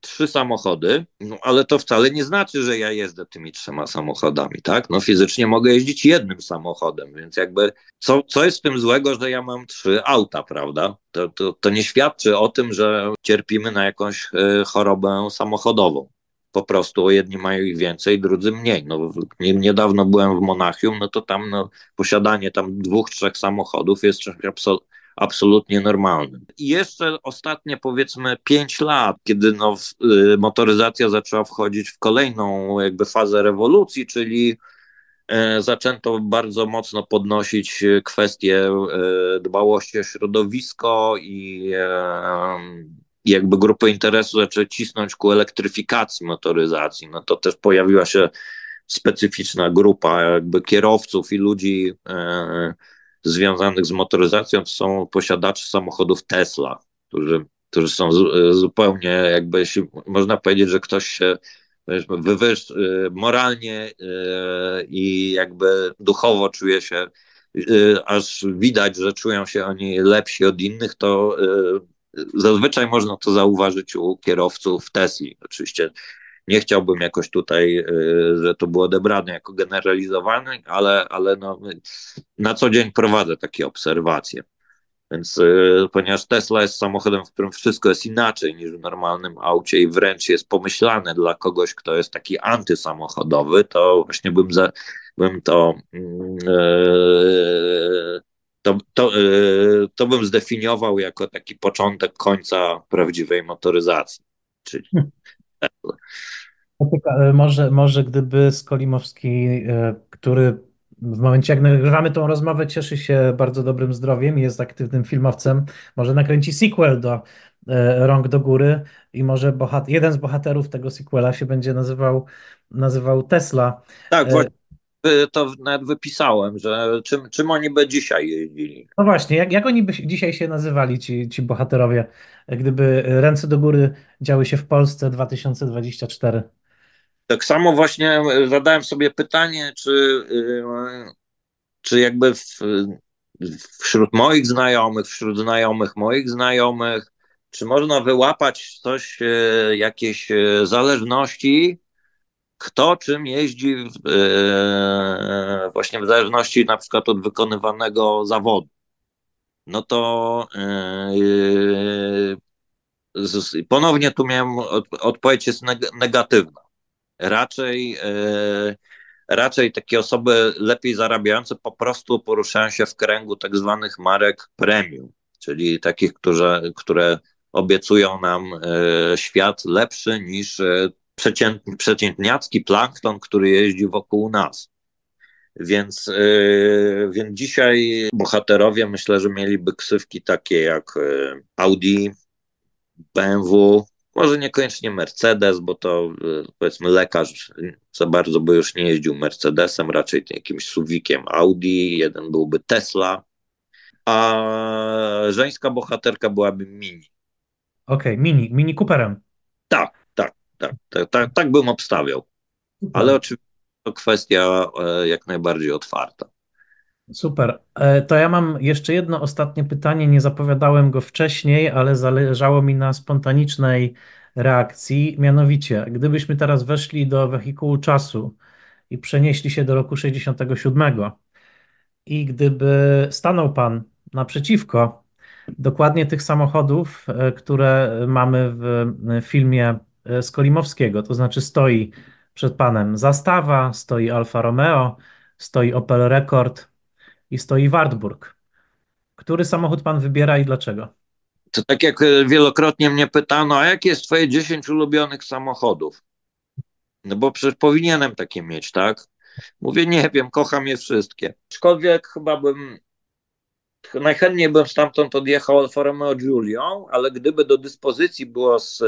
trzy samochody, no, ale to wcale nie znaczy, że ja jeżdżę tymi trzema samochodami, tak? No fizycznie mogę jeździć jednym samochodem, więc jakby co, co jest w tym złego, że ja mam trzy auta, prawda? To, to, to nie świadczy o tym, że cierpimy na jakąś y, chorobę samochodową po prostu jedni mają ich więcej, drudzy mniej. No, niedawno byłem w Monachium, no to tam no, posiadanie tam dwóch, trzech samochodów jest czymś absolutnie absolutnie normalnym. I jeszcze ostatnie powiedzmy pięć lat, kiedy no, y, motoryzacja zaczęła wchodzić w kolejną jakby fazę rewolucji, czyli e, zaczęto bardzo mocno podnosić kwestie e, dbałości o środowisko i e, jakby grupy interesu zaczęły cisnąć ku elektryfikacji motoryzacji. No to też pojawiła się specyficzna grupa jakby kierowców i ludzi związanych z motoryzacją to są posiadacze samochodów Tesla, którzy, którzy są zupełnie jakby, można powiedzieć, że ktoś się wywyż, y, moralnie y, i jakby duchowo czuje się, y, aż widać, że czują się oni lepsi od innych, to zazwyczaj można to zauważyć u kierowców Tesli. Oczywiście nie chciałbym jakoś tutaj, y, że to było odebrane jako generalizowane, ale, ale no, na co dzień prowadzę takie obserwacje. Więc y, ponieważ Tesla jest samochodem, w którym wszystko jest inaczej niż w normalnym aucie i wręcz jest pomyślane dla kogoś, kto jest taki antysamochodowy, to właśnie bym, za, bym to, yy, to, to, yy, to bym zdefiniował jako taki początek końca prawdziwej motoryzacji. Czyli hmm. E, może, może gdyby Skolimowski, e, który w momencie, jak nagrywamy tą rozmowę, cieszy się bardzo dobrym zdrowiem i jest aktywnym filmowcem, może nakręci sequel do e, Rąk do Góry i może bohat jeden z bohaterów tego sequela się będzie nazywał, nazywał Tesla. Tak, właśnie to nawet wypisałem, że czym, czym oni by dzisiaj jeździli. No właśnie, jak, jak oni by dzisiaj się nazywali, ci, ci bohaterowie, gdyby ręce do góry działy się w Polsce 2024? Tak samo właśnie zadałem sobie pytanie, czy, y, czy jakby w, wśród moich znajomych, wśród znajomych moich znajomych, czy można wyłapać coś, jakieś zależności, kto czym jeździ e, właśnie w zależności na przykład od wykonywanego zawodu. No to ponownie tu miałem, odpowiedź jest negatywna. Raczej, raczej takie osoby lepiej zarabiające po prostu poruszają się w kręgu tak zwanych marek premium, czyli takich, które, obiecują nam e, świat lepszy niż e, przeciętniacki plankton, który jeździ wokół nas. Więc, e, więc dzisiaj bohaterowie myślę, że mieliby ksywki takie jak Audi, BMW, może niekoniecznie Mercedes, bo to powiedzmy lekarz za bardzo by już nie jeździł Mercedesem, raczej jakimś suwikiem Audi, jeden byłby Tesla, a żeńska bohaterka byłaby Mini. Okej, okay, mini, mini Cooperem. Tak, tak, tak, tak, bym obstawiał. Ale oczywiście to kwestia e, jak najbardziej otwarta. Super. E, to ja mam jeszcze jedno ostatnie pytanie. Nie zapowiadałem go wcześniej, ale zależało mi na spontanicznej reakcji. Mianowicie, gdybyśmy teraz weszli do wehikułu czasu i przenieśli się do roku 67 i gdyby stanął Pan naprzeciwko dokładnie tych samochodów, e, które mamy w filmie Skolimowskiego. To znaczy stoi przed panem Zastawa, stoi Alfa Romeo, stoi Opel Rekord i stoi Wartburg. Który samochód pan wybiera i dlaczego? To tak jak e, wielokrotnie mnie pytano, a jakie jest twoje 10 ulubionych samochodów? No bo przecież powinienem takie mieć, tak? Mówię, nie wiem, kocham je wszystkie. Aczkolwiek chyba bym najchętniej bym stamtąd odjechał Alfa Romeo Giulią, ale gdyby do dyspozycji było z,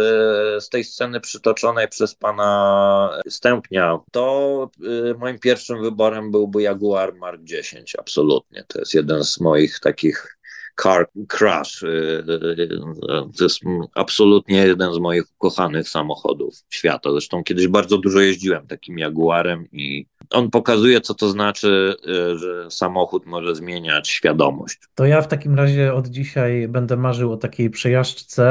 z tej sceny przytoczonej przez pana Stępnia, to y, moim pierwszym wyborem byłby Jaguar Mark 10, absolutnie. To jest jeden z moich takich car crash. Y, y, to jest absolutnie jeden z moich ukochanych samochodów świata. Zresztą kiedyś bardzo dużo jeździłem takim Jaguarem i on pokazuje, co to znaczy, y, że samochód może zmieniać świadomość. To ja w takim razie od dzisiaj będę marzył o takiej przejażdżce.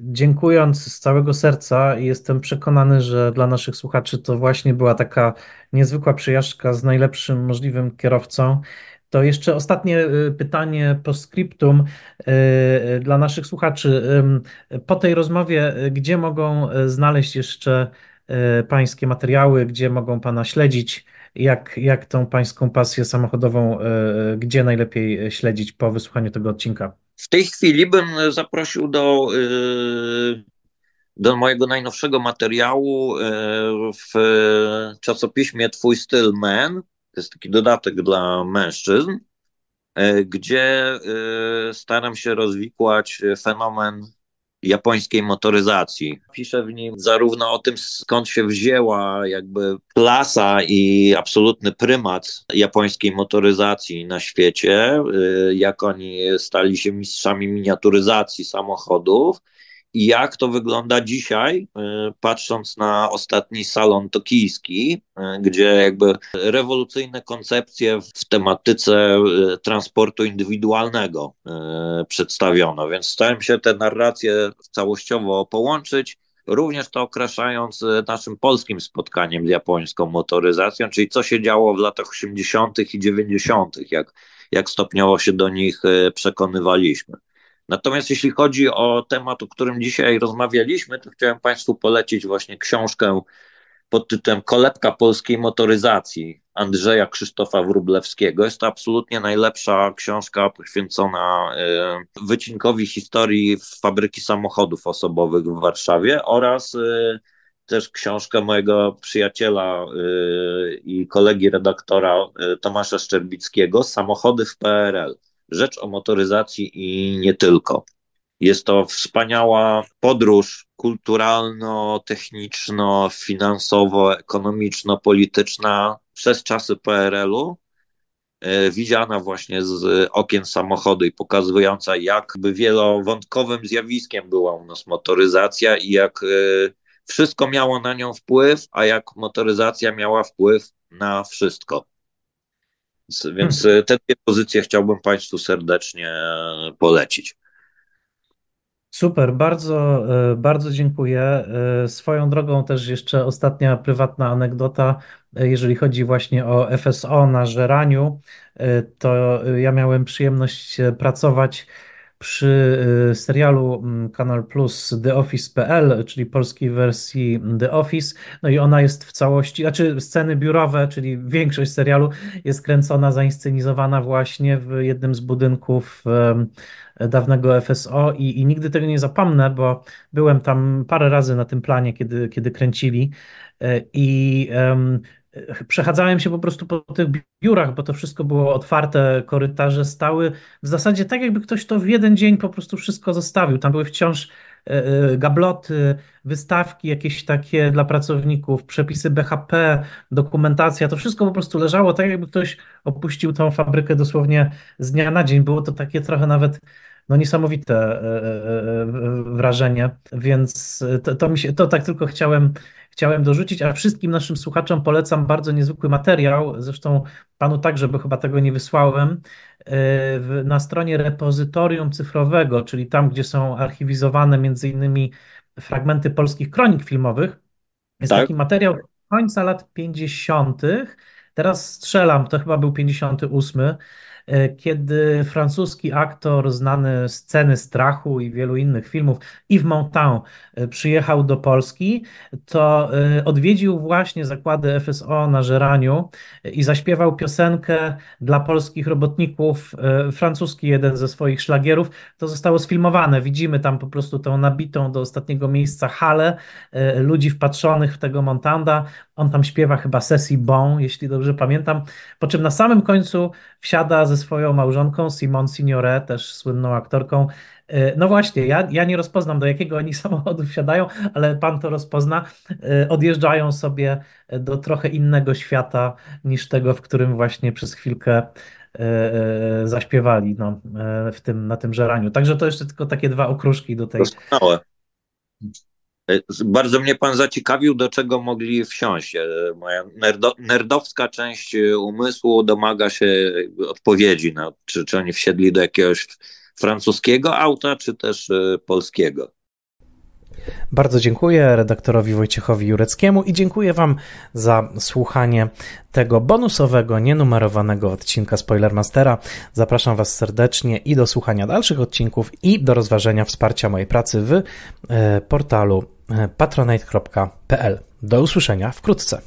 Dziękując z całego serca, jestem przekonany, że dla naszych słuchaczy to właśnie była taka niezwykła przejażdżka z najlepszym możliwym kierowcą. To jeszcze ostatnie y, pytanie po scriptum y, y, dla naszych słuchaczy. Po tej rozmowie, gdzie mogą znaleźć jeszcze Pańskie materiały, gdzie mogą Pana śledzić? Jak, jak tą Pańską pasję samochodową, gdzie najlepiej śledzić po wysłuchaniu tego odcinka? W tej chwili bym zaprosił do, do mojego najnowszego materiału w czasopiśmie Twój styl man to jest taki dodatek dla mężczyzn, e, gdzie e, staram się rozwikłać fenomen japońskiej motoryzacji. Piszę w nim zarówno o tym, skąd się wzięła jakby klasa i absolutny prymat japońskiej motoryzacji na świecie, e, jak oni stali się mistrzami miniaturyzacji samochodów, jak to wygląda dzisiaj, e, patrząc na ostatni salon tokijski, e, gdzie jakby rewolucyjne koncepcje w tematyce e, transportu indywidualnego przedstawiono. Więc starałem się te narracje całościowo połączyć. Również to okraszając naszym polskim spotkaniem z japońską motoryzacją, czyli co się działo w latach 80. i 90., jak, jak stopniowo się do nich przekonywaliśmy. Natomiast jeśli chodzi o temat, o którym dzisiaj rozmawialiśmy, to chciałem Państwu polecić właśnie książkę pod tytułem Kolebka polskiej motoryzacji Andrzeja Krzysztofa Wróblewskiego. Jest to absolutnie najlepsza książka poświęcona e, wycinkowi historii fabryki samochodów osobowych w Warszawie oraz e, też książkę mojego przyjaciela e, i kolegi redaktora Tomasza Szczerbickiego Samochody w PRL rzecz o motoryzacji i nie tylko. Jest to wspaniała podróż kulturalno-techniczno, finansowo-ekonomiczno-polityczna przez czasy PRL-u, e, widziana właśnie z okien samochodu i pokazująca, jakby wielowątkowym zjawiskiem była u nas motoryzacja i jak e, wszystko miało na nią wpływ, a jak motoryzacja miała wpływ na wszystko. Więc hmm. te dwie pozycje chciałbym Państwu serdecznie polecić. Super, bardzo, e, bardzo dziękuję. E, swoją drogą też jeszcze ostatnia prywatna anegdota, e, jeżeli chodzi właśnie o FSO na żeraniu, to ja miałem przyjemność pracować przy serialu mm, Kanal Plus The Office.pl, czyli polskiej wersji The Office. No i ona jest w całości, znaczy sceny biurowe, czyli większość serialu jest kręcona, zainscenizowana właśnie w jednym z budynków dawnego FSO i, i nigdy tego nie zapomnę, bo byłem tam parę razy na tym planie, kiedy, kiedy kręcili e, i przechadzałem się po prostu po tych biurach, bo to wszystko było otwarte, korytarze stały w zasadzie tak, jakby ktoś to w jeden dzień po prostu wszystko zostawił. Tam były wciąż e, e, gabloty, wystawki jakieś takie dla pracowników, przepisy BHP, dokumentacja, to wszystko po prostu leżało tak, jakby ktoś opuścił tą fabrykę dosłownie z dnia na dzień. Było to takie trochę nawet no niesamowite e, wrażenie, więc to, to, mi się, to tak tylko chciałem, chciałem dorzucić, a wszystkim naszym słuchaczom polecam bardzo niezwykły materiał, zresztą panu także, bo chyba tego nie wysłałem, na stronie repozytorium cyfrowego, czyli tam, gdzie są archiwizowane między innymi fragmenty polskich kronik filmowych, jest tak. taki materiał końca lat 50., teraz strzelam, to chyba był 58, E, kiedy francuski aktor znany z sceny strachu i wielu innych filmów, Yves Montand, e, przyjechał do Polski, to e, odwiedził właśnie zakłady FSO na Żeraniu i zaśpiewał piosenkę dla polskich robotników, francuski jeden ze swoich szlagierów. To zostało sfilmowane. Widzimy tam po prostu tą nabitą do ostatniego miejsca halę ludzi wpatrzonych w tego Montanda. On tam śpiewa chyba Sessi Bon, jeśli dobrze pamiętam. Po czym na samym końcu wsiada ze swoją małżonką, Simon Signore, też słynną aktorką. E, no właśnie, ja, ja nie rozpoznam do jakiego oni samochodu wsiadają, ale pan to rozpozna. E, odjeżdżają sobie do trochę innego świata niż tego, w którym właśnie przez chwilkę e, zaśpiewali no, w tym, na tym żeraniu. Także to jeszcze tylko takie dwa okruszki do tej. Doskonałe. E, bardzo mnie pan zaciekawił, do czego mogli wsiąść. E, moja nerdo, nerdowska część e, umysłu domaga się odpowiedzi na czy, czy oni wsiedli do jakiegoś francuskiego auta, czy też polskiego. Bardzo dziękuję redaktorowi Wojciechowi Jureckiemu i dziękuję Wam za słuchanie tego bonusowego, nienumerowanego odcinka Spoilermastera. Zapraszam Was serdecznie i do słuchania dalszych odcinków i do rozważenia wsparcia mojej pracy w portalu patronite.pl. Do usłyszenia wkrótce.